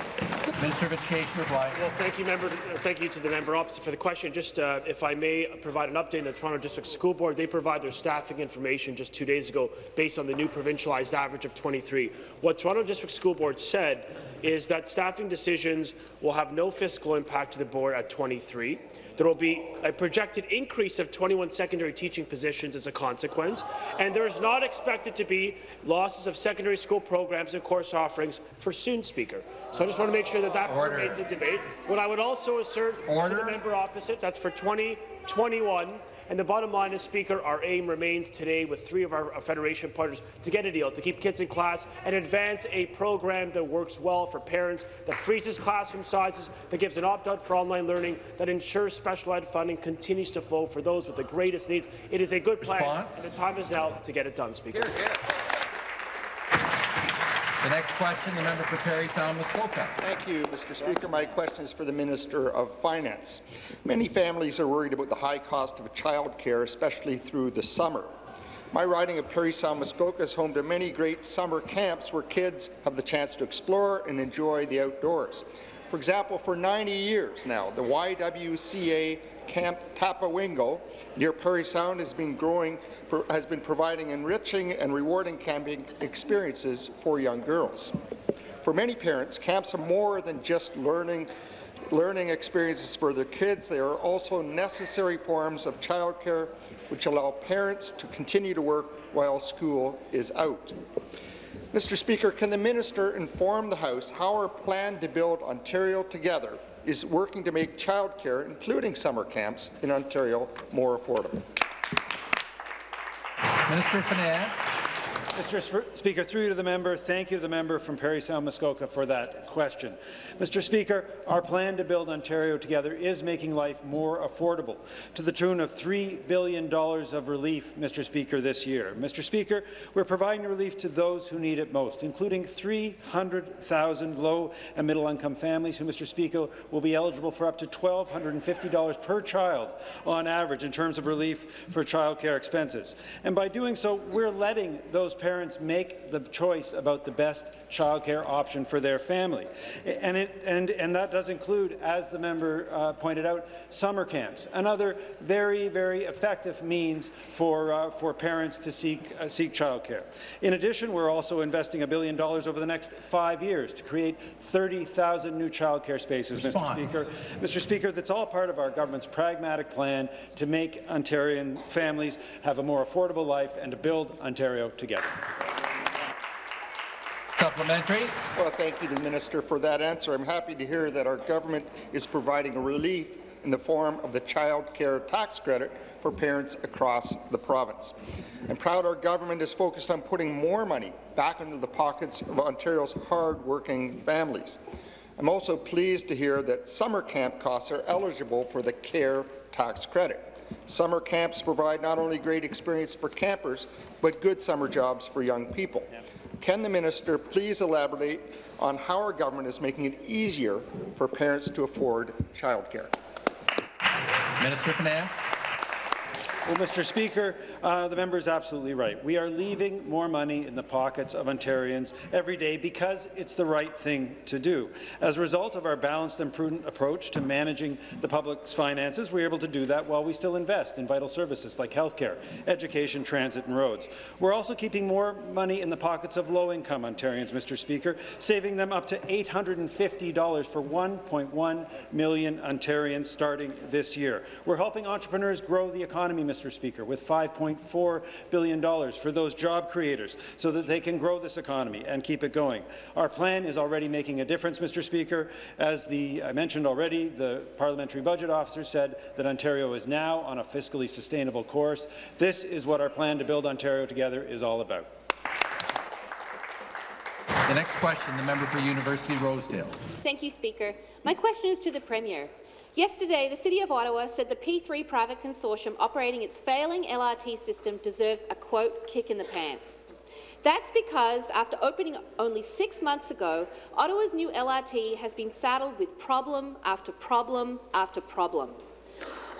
Minister of Education reply. Well, thank you, member. Thank you to the member opposite for the question. Just, uh, if I may, provide an update. The Toronto District School Board they provide their staffing information just two days ago, based on the new provincialized average of 23. What Toronto District School Board said is that staffing decisions will have no fiscal impact to the board at 23. There will be a projected increase of 21 secondary teaching positions as a consequence, and there is not expected to be losses of secondary school programs and course offerings for student speaker. So I just want to make sure that that Order. remains the debate. What I would also assert to the member opposite, that's for 2021, and the bottom line is, Speaker, our aim remains today with three of our Federation partners to get a deal, to keep kids in class and advance a program that works well for parents, that freezes classroom sizes, that gives an opt-out for online learning, that ensures special ed funding continues to flow for those with the greatest needs. It is a good plan, Response? and the time is now to get it done, Speaker. The next question, the member for Parry Sound Muskoka. Thank you, Mr. Speaker. My question is for the Minister of Finance. Many families are worried about the high cost of childcare, especially through the summer. My riding of Parry Sound Muskoka is home to many great summer camps where kids have the chance to explore and enjoy the outdoors. For example, for 90 years now, the YWCA Camp Tapawingo near Parry Sound has been growing, has been providing enriching and rewarding camping experiences for young girls. For many parents, camps are more than just learning learning experiences for their kids. They are also necessary forms of childcare which allow parents to continue to work while school is out. Mr. Speaker, can the minister inform the House how our plan to build Ontario together is working to make childcare, including summer camps, in Ontario more affordable? Minister of Finance. Mr. Sp- Speaker, through to the member, thank you to the member from Parry Sound Muskoka for that question. Mr. Speaker, our plan to build Ontario together is making life more affordable, to the tune of $3 billion of relief, Mr. Speaker, this year. Mr. Speaker, we're providing relief to those who need it most, including 300,000 low and middle-income families who, Mr. Speaker, will be eligible for up to $1,250 per child on average in terms of relief for childcare expenses. And by doing so, we're letting those parents make the choice about the best childcare option for their family. And, it, and, and that does include, as the member uh, pointed out, summer camps, another very, very effective means for, uh, for parents to seek, uh, seek childcare. In addition, we're also investing a billion dollars over the next five years to create 30,000 new childcare spaces, Response. Mr. Speaker. Mr. Speaker, that's all part of our government's pragmatic plan to make Ontarian families have a more affordable life and to build Ontario together. Supplementary. Well, thank you to the minister for that answer. I'm happy to hear that our government is providing relief in the form of the child care tax credit for parents across the province. I'm proud our government is focused on putting more money back into the pockets of Ontario's hard-working families. I'm also pleased to hear that summer camp costs are eligible for the CARE tax credit. Summer camps provide not only great experience for campers, but good summer jobs for young people. Can the minister please elaborate on how our government is making it easier for parents to afford childcare? Minister of Finance. Well, Mr. Speaker, uh, the member is absolutely right. We are leaving more money in the pockets of Ontarians every day because it's the right thing to do. As a result of our balanced and prudent approach to managing the public's finances, we're able to do that while we still invest in vital services like healthcare, education, transit and roads. We're also keeping more money in the pockets of low-income Ontarians, Mr. Speaker, saving them up to $850 for 1.1 million Ontarians starting this year. We're helping entrepreneurs grow the economy, Mr. Mr. Speaker, with $5.4 billion for those job creators so that they can grow this economy and keep it going. Our plan is already making a difference, Mr. Speaker. As the, I mentioned already, the Parliamentary Budget Officer said that Ontario is now on a fiscally sustainable course. This is what our plan to build Ontario together is all about. The next question, the member for University Rosedale. Thank you, Speaker. My question is to the Premier. Yesterday, the City of Ottawa said the P3 private consortium operating its failing LRT system deserves a, quote, kick in the pants. That's because, after opening only six months ago, Ottawa's new LRT has been saddled with problem after problem after problem.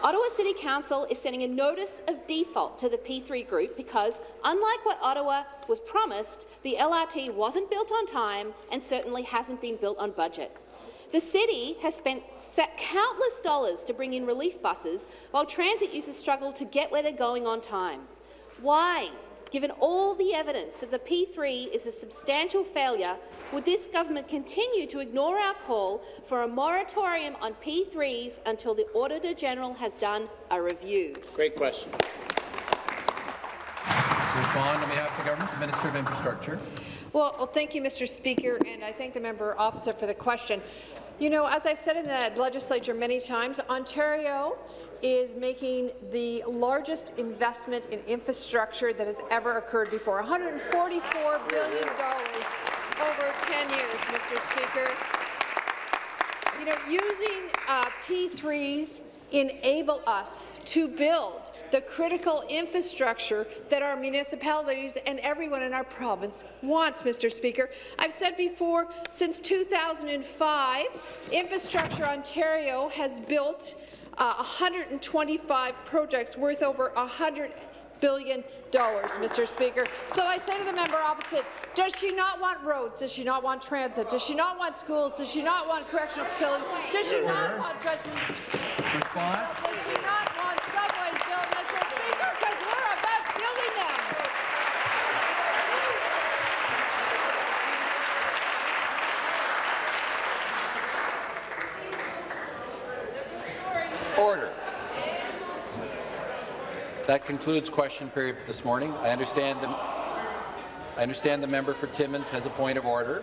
Ottawa City Council is sending a notice of default to the P3 group because, unlike what Ottawa was promised, the LRT wasn't built on time and certainly hasn't been built on budget. The city has spent countless dollars to bring in relief buses, while transit users struggle to get where they're going on time. Why, given all the evidence that the P3 is a substantial failure, would this government continue to ignore our call for a moratorium on P3s until the Auditor-General has done a review? Great question. To respond on behalf of the government, the Minister of Infrastructure. Well, well, thank you, Mr. Speaker, and I thank the member opposite for the question. You know, as I've said in the legislature many times, Ontario is making the largest investment in infrastructure that has ever occurred before, $144 billion over 10 years, Mr. Speaker. You know, using uh, P3s enable us to build the critical infrastructure that our municipalities and everyone in our province wants, Mr. Speaker. I've said before, since 2005, Infrastructure Ontario has built uh, 125 projects worth over 100 billion dollars, Mr. Speaker. So I say to the member opposite, does she not want roads? Does she not want transit? Does she not want schools? Does she not want correctional facilities? Does she not want justice? Response? Does she not want subways built, Mr. Speaker? Because we're about building them. Order. That concludes question period this morning. I understand the, I understand the member for Timmins has a point of order.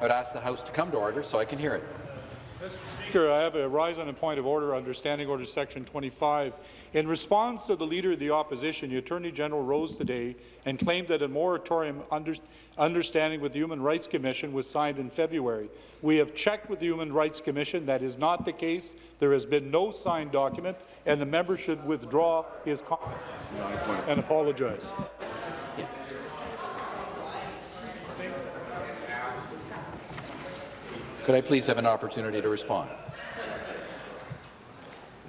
I would ask the House to come to order so I can hear it. Speaker, I have a rise on a point of order under Standing Order Section 25. In response to the Leader of the Opposition, the Attorney General rose today and claimed that a moratorium under, understanding with the Human Rights Commission was signed in February. We have checked with the Human Rights Commission. That is not the case. There has been no signed document, and the member should withdraw his comment and apologize. Could I please have an opportunity to respond?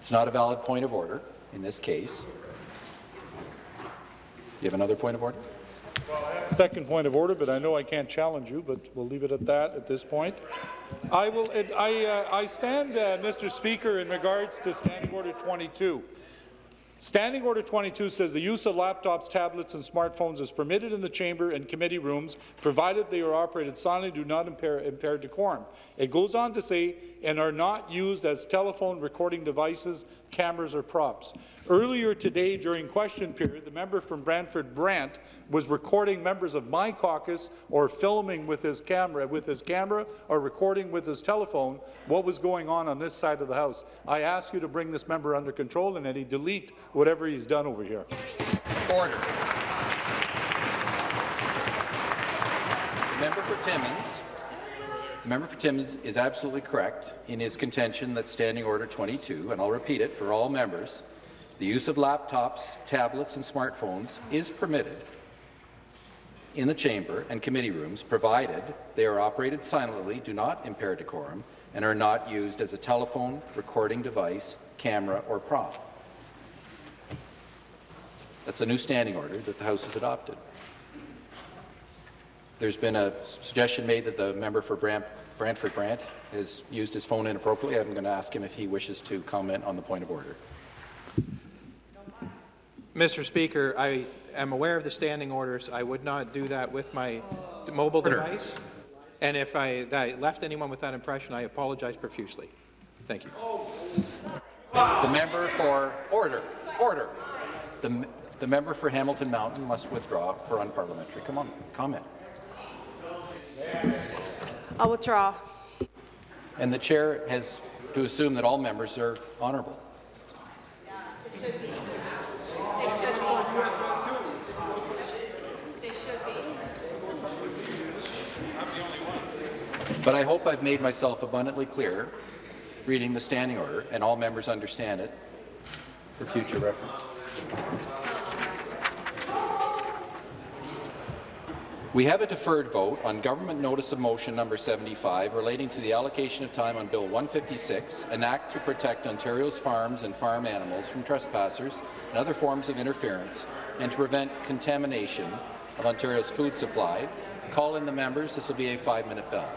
It's not a valid point of order in this case. You have another point of order? Second point of order, but I know I can't challenge you, but we'll leave it at that at this point. I will. I, uh, I stand, uh, Mr. Speaker, in regards to Standing Order 22. Standing Order 22 says the use of laptops, tablets and smartphones is permitted in the chamber and committee rooms, provided they are operated silently do not impair, impair decorum. It goes on to say, and are not used as telephone recording devices, cameras or props. Earlier today, during question period, the member from Brantford Brant was recording members of my caucus or filming with his camera, with his camera or recording with his telephone what was going on on this side of the House. I ask you to bring this member under control and any delete whatever he's done over here. Order. Member for Timmins. The member for Timmins is absolutely correct in his contention that Standing Order 22, and I'll repeat it for all members, the use of laptops, tablets and smartphones is permitted in the chamber and committee rooms, provided they are operated silently, do not impair decorum, and are not used as a telephone, recording device, camera, or prop. That's a new standing order that the House has adopted. There's been a suggestion made that the member for Brant, Brantford Brant has used his phone inappropriately. I'm going to ask him if he wishes to comment on the point of order. Mr. Speaker, I am aware of the standing orders. I would not do that with my mobile Order. device. And if I, that I left anyone with that impression, I apologize profusely. Thank you. The member for order, order. The, the member for Hamilton Mountain must withdraw her unparliamentary com- comment. I'll withdraw. And the chair has to assume that all members are honourable. But I hope I've made myself abundantly clear, reading the standing order, and all members understand it for future reference. We have a deferred vote on Government Notice of Motion number 75 relating to the allocation of time on Bill 156, an act to protect Ontario's farms and farm animals from trespassers and other forms of interference and to prevent contamination of Ontario's food supply. Call in the members. This will be a five-minute bell.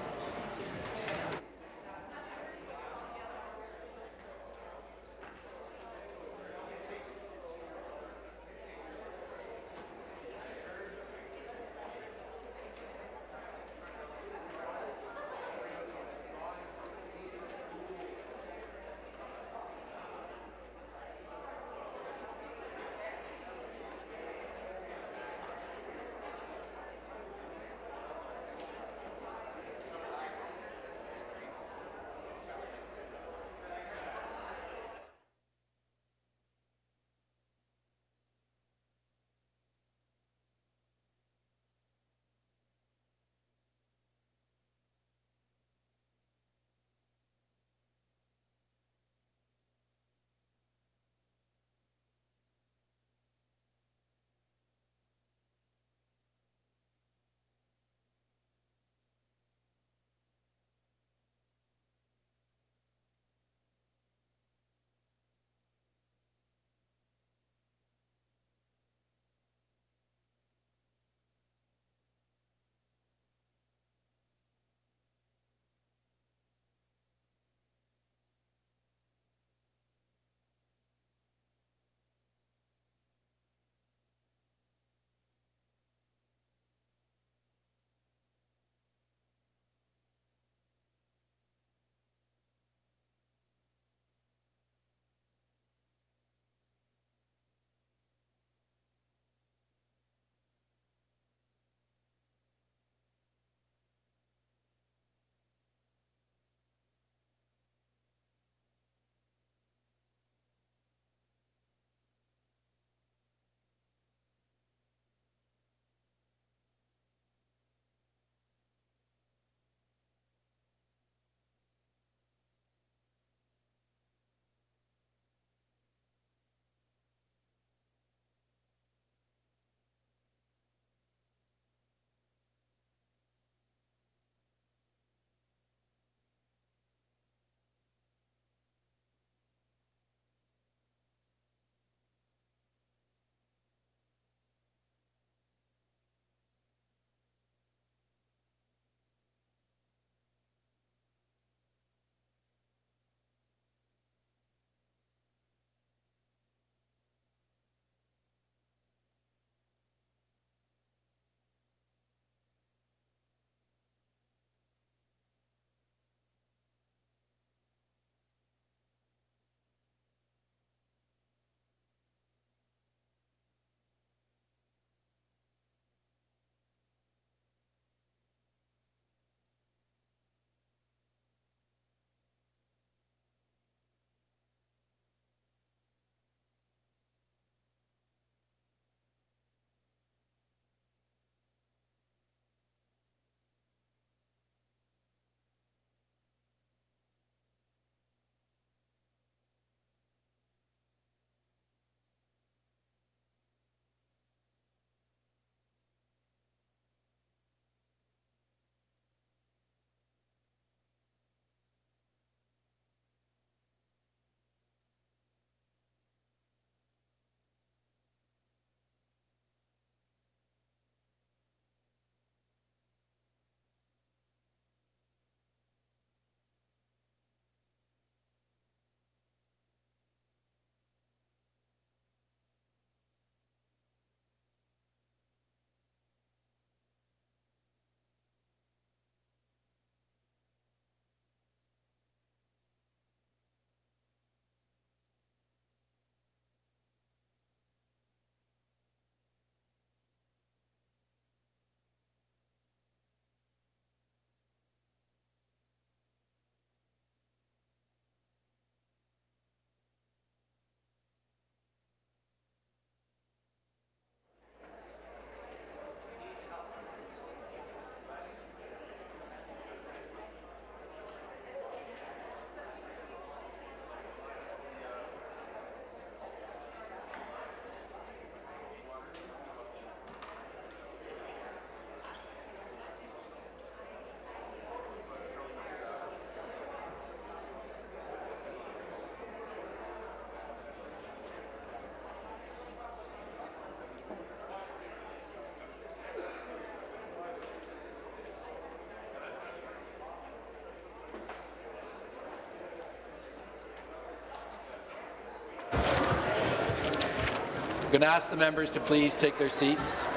I'm going to ask the members to please take their seats. I'm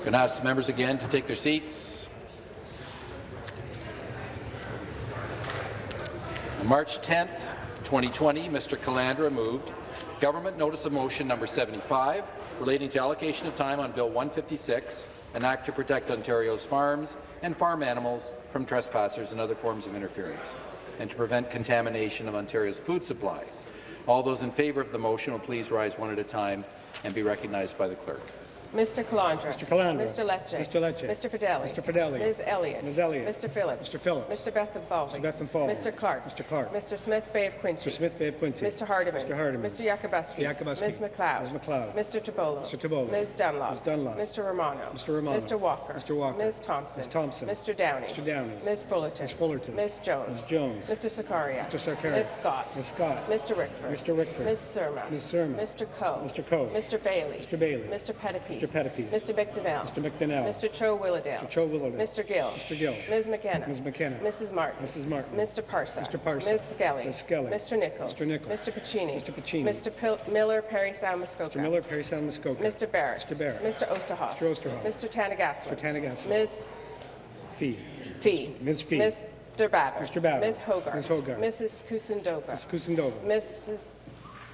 Going to ask the members again to take their seats. On March 10th, 2020, Mr. Calandra moved Government Notice of Motion number 75 relating to allocation of time on Bill 156, an act to protect Ontario's farms and farm animals from trespassers and other forms of interference, and to prevent contamination of Ontario's food supply. All those in favour of the motion will please rise one at a time and be recognized by the clerk. Mr. Calandra. Mr. Calandra. Mr. Lecce. Mr. Lecce. Mr. Fedeli. Mr. Fedeli. Ms. Elliott. Ms. Elliott. Mr. Phillips. Mr. Phillips. Mr. Bethlenfalvy. Mr. Bethan Falvey. Mr. Clark. Mr. Clark. Mr. Smith Bay of Quinte. Mr. Smith Bay of Quinte. Mr. Hardeman. Mr. Hardeman. Mr. Yakabuski. Mr. Yakabuski. Ms. MacLeod. Ms. MacLeod. Mr. Tibollo. Mr. Tibollo. Ms. Dunlop. Ms. Dunlop. Mr. Romano. Mr. Romano. Mr. Walker. Mr. Walker. Ms. Thompson. Ms. Thompson. Mr. Downey. Mr. Downey. Ms. Fullerton. Ms. Fullerton. Ms. Jones. Ms. Jones. Mr. Sarkaria. Mr. Sarkaria. Ms. Scott. Ms. Scott. Mr. Rickford. Mr. Rickford. Ms. Surma. Ms. Surma. Mr. Coe. Mr. Coe. Mr. Bailey. Mr. Bailey. Mr. Pettapiece. Mr. Pettapiece. Mr. McDonell. Mr. McDonell. Mr. Cho Willowdale. Mr. Cho Willowdale. Mr. Gill. Mr. Gill. Ms. McKenna. Ms. McKenna. Mrs. Martin. Mrs. Martin. Mr. Parsa. Mr. Parsa. Ms. Skelly. Ms. Skelly. Mr. Nicholls. Mr. Nicholls. Mr. Piccini. Mr. Piccini. Mr. Pil- Miller, Parry Sound, Muskoka. Mr. Miller, Parry Sound, Muskoka. Mr. Barrett. Mr. Barrett. Mr. Oosterhoff. Mr. Oosterhoff. Mr. Thanigasalam. Mr. Thanigasalam. Ms. Fee. Fee. Ms. Fee. Mr. Baber. Mr. Baber. Ms. Hogarth. Ms. Hogarth. Mrs. Kusendova. Ms. Kusendova. Mrs.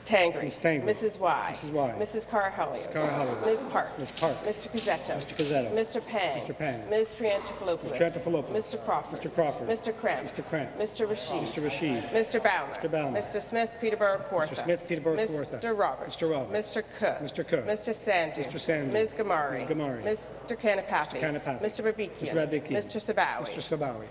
Tangri. Ms. Tangri. Mrs. Wai. Mrs. Wai. Mrs. Karahalios. Mrs. Karahalios. Ms. Park. Ms. Park. Mr. Cuzzetto. Mr. Mr. Pang. Mr. Pang. Ms. Triantafilopoulos. Mr. Triantafilopoulos. Mr. Crawford. Mr. Crawford. Mr. Kramp. Mr. Kramp. Mr. Rasheed. Mr. Rasheed. Mr. Mr. Mr. Smith, Peterborough Kawartha. Mr. Smith, Peterborough. Mr. Roberts. Mr. Roberts. Mr. Cook. Mr. Cook. Mr. Sandhu. Mr. Sandhu. Ms. Ghamari. Ms. Ghamari. Mr. Kanapathi. Mr. Kanapathi. Mr. Babikian. Mr. Babikian. Mr. Sabawy. Mr. Sabawy.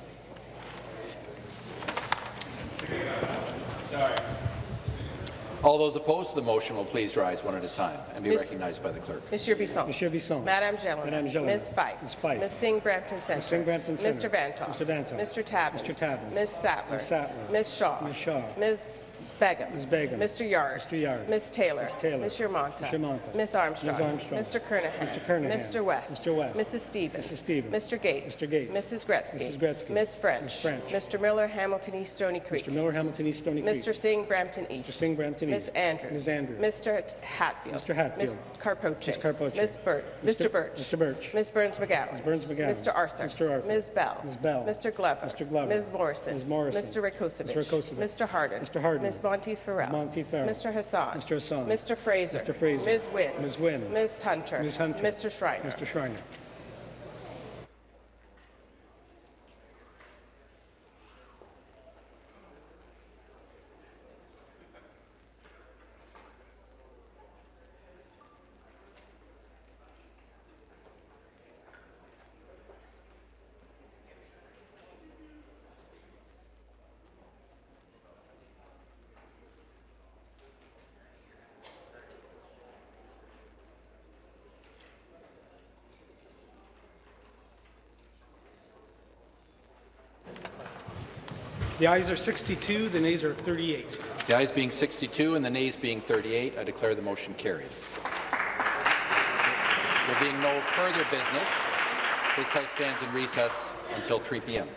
All those opposed to the motion will please rise one at a time and be Miss- recognized by the clerk. Monsieur Bisson. Monsieur Bisson. Madame Gellar. Madame Gellar. Ms. Fife. Ms. Fife. Ms. Singh Brampton Centre. Ms. Singh Brampton Centre. Mr. Vanthof. Mr. Vanthof. Mr. Tabuns. Mr. Tabuns. Ms. Sattler. Ms. Sattler. Ms. Shaw. Ms. Shaw. Ms. Begum. Ms. Begum. Mr. Yarde. Mr. Yarde. Ms. Taylor. Ms. Taylor. Ms. Shermanta. Ms. Shermanta. Ms. Armstrong. Ms. Armstrong. Mr. Kernaghan. Mr. Kernaghan. Mr. West. Mr. West. Mrs. Stevens. Mrs. Stevens. Mr. Gates. Mr. Gates. Mrs. Gretzky. Mrs. Gretzky. Ms. French. Ms. French. Mr. Miller, Hamilton East Stony Creek. Mr. Miller, Hamilton East, Stony Creek. Mr. Singh, Brampton East. Mr. Singh, Brampton Ms. East. Andrews. Ms. Andrews. Mr. Hatfield. Mr. Hatfield. Ms. Karpoche. Ms. Karpoche. Ms. Burt. Mr. Burch. Mr. Burch. Ms. Berns McGown. Ms. Berns McGown. Mr. Arthur. Mr. Arthur. Ms. Bell. Ms. Bell. Mr. Glover. Mr. Glover. Ms. Morrison. Ms. Morrison. Mr. Rakocevic. Mr. Harden. Mr. Harden. Ms. Monteith Farrell. Monteith Farrell. Mr. Hassan. Mr. Hassan. Mr. Fraser. Mr. Fraser. Ms. Wynne. Ms. Wynne. Ms. Hunter. Ms. Hunter. Mr. Schreiner. Mr. Schreiner. The ayes are 62, the nays are 38. The ayes being 62 and the nays being 38, I declare the motion carried. There being no further business, this House stands in recess until 3 p.m.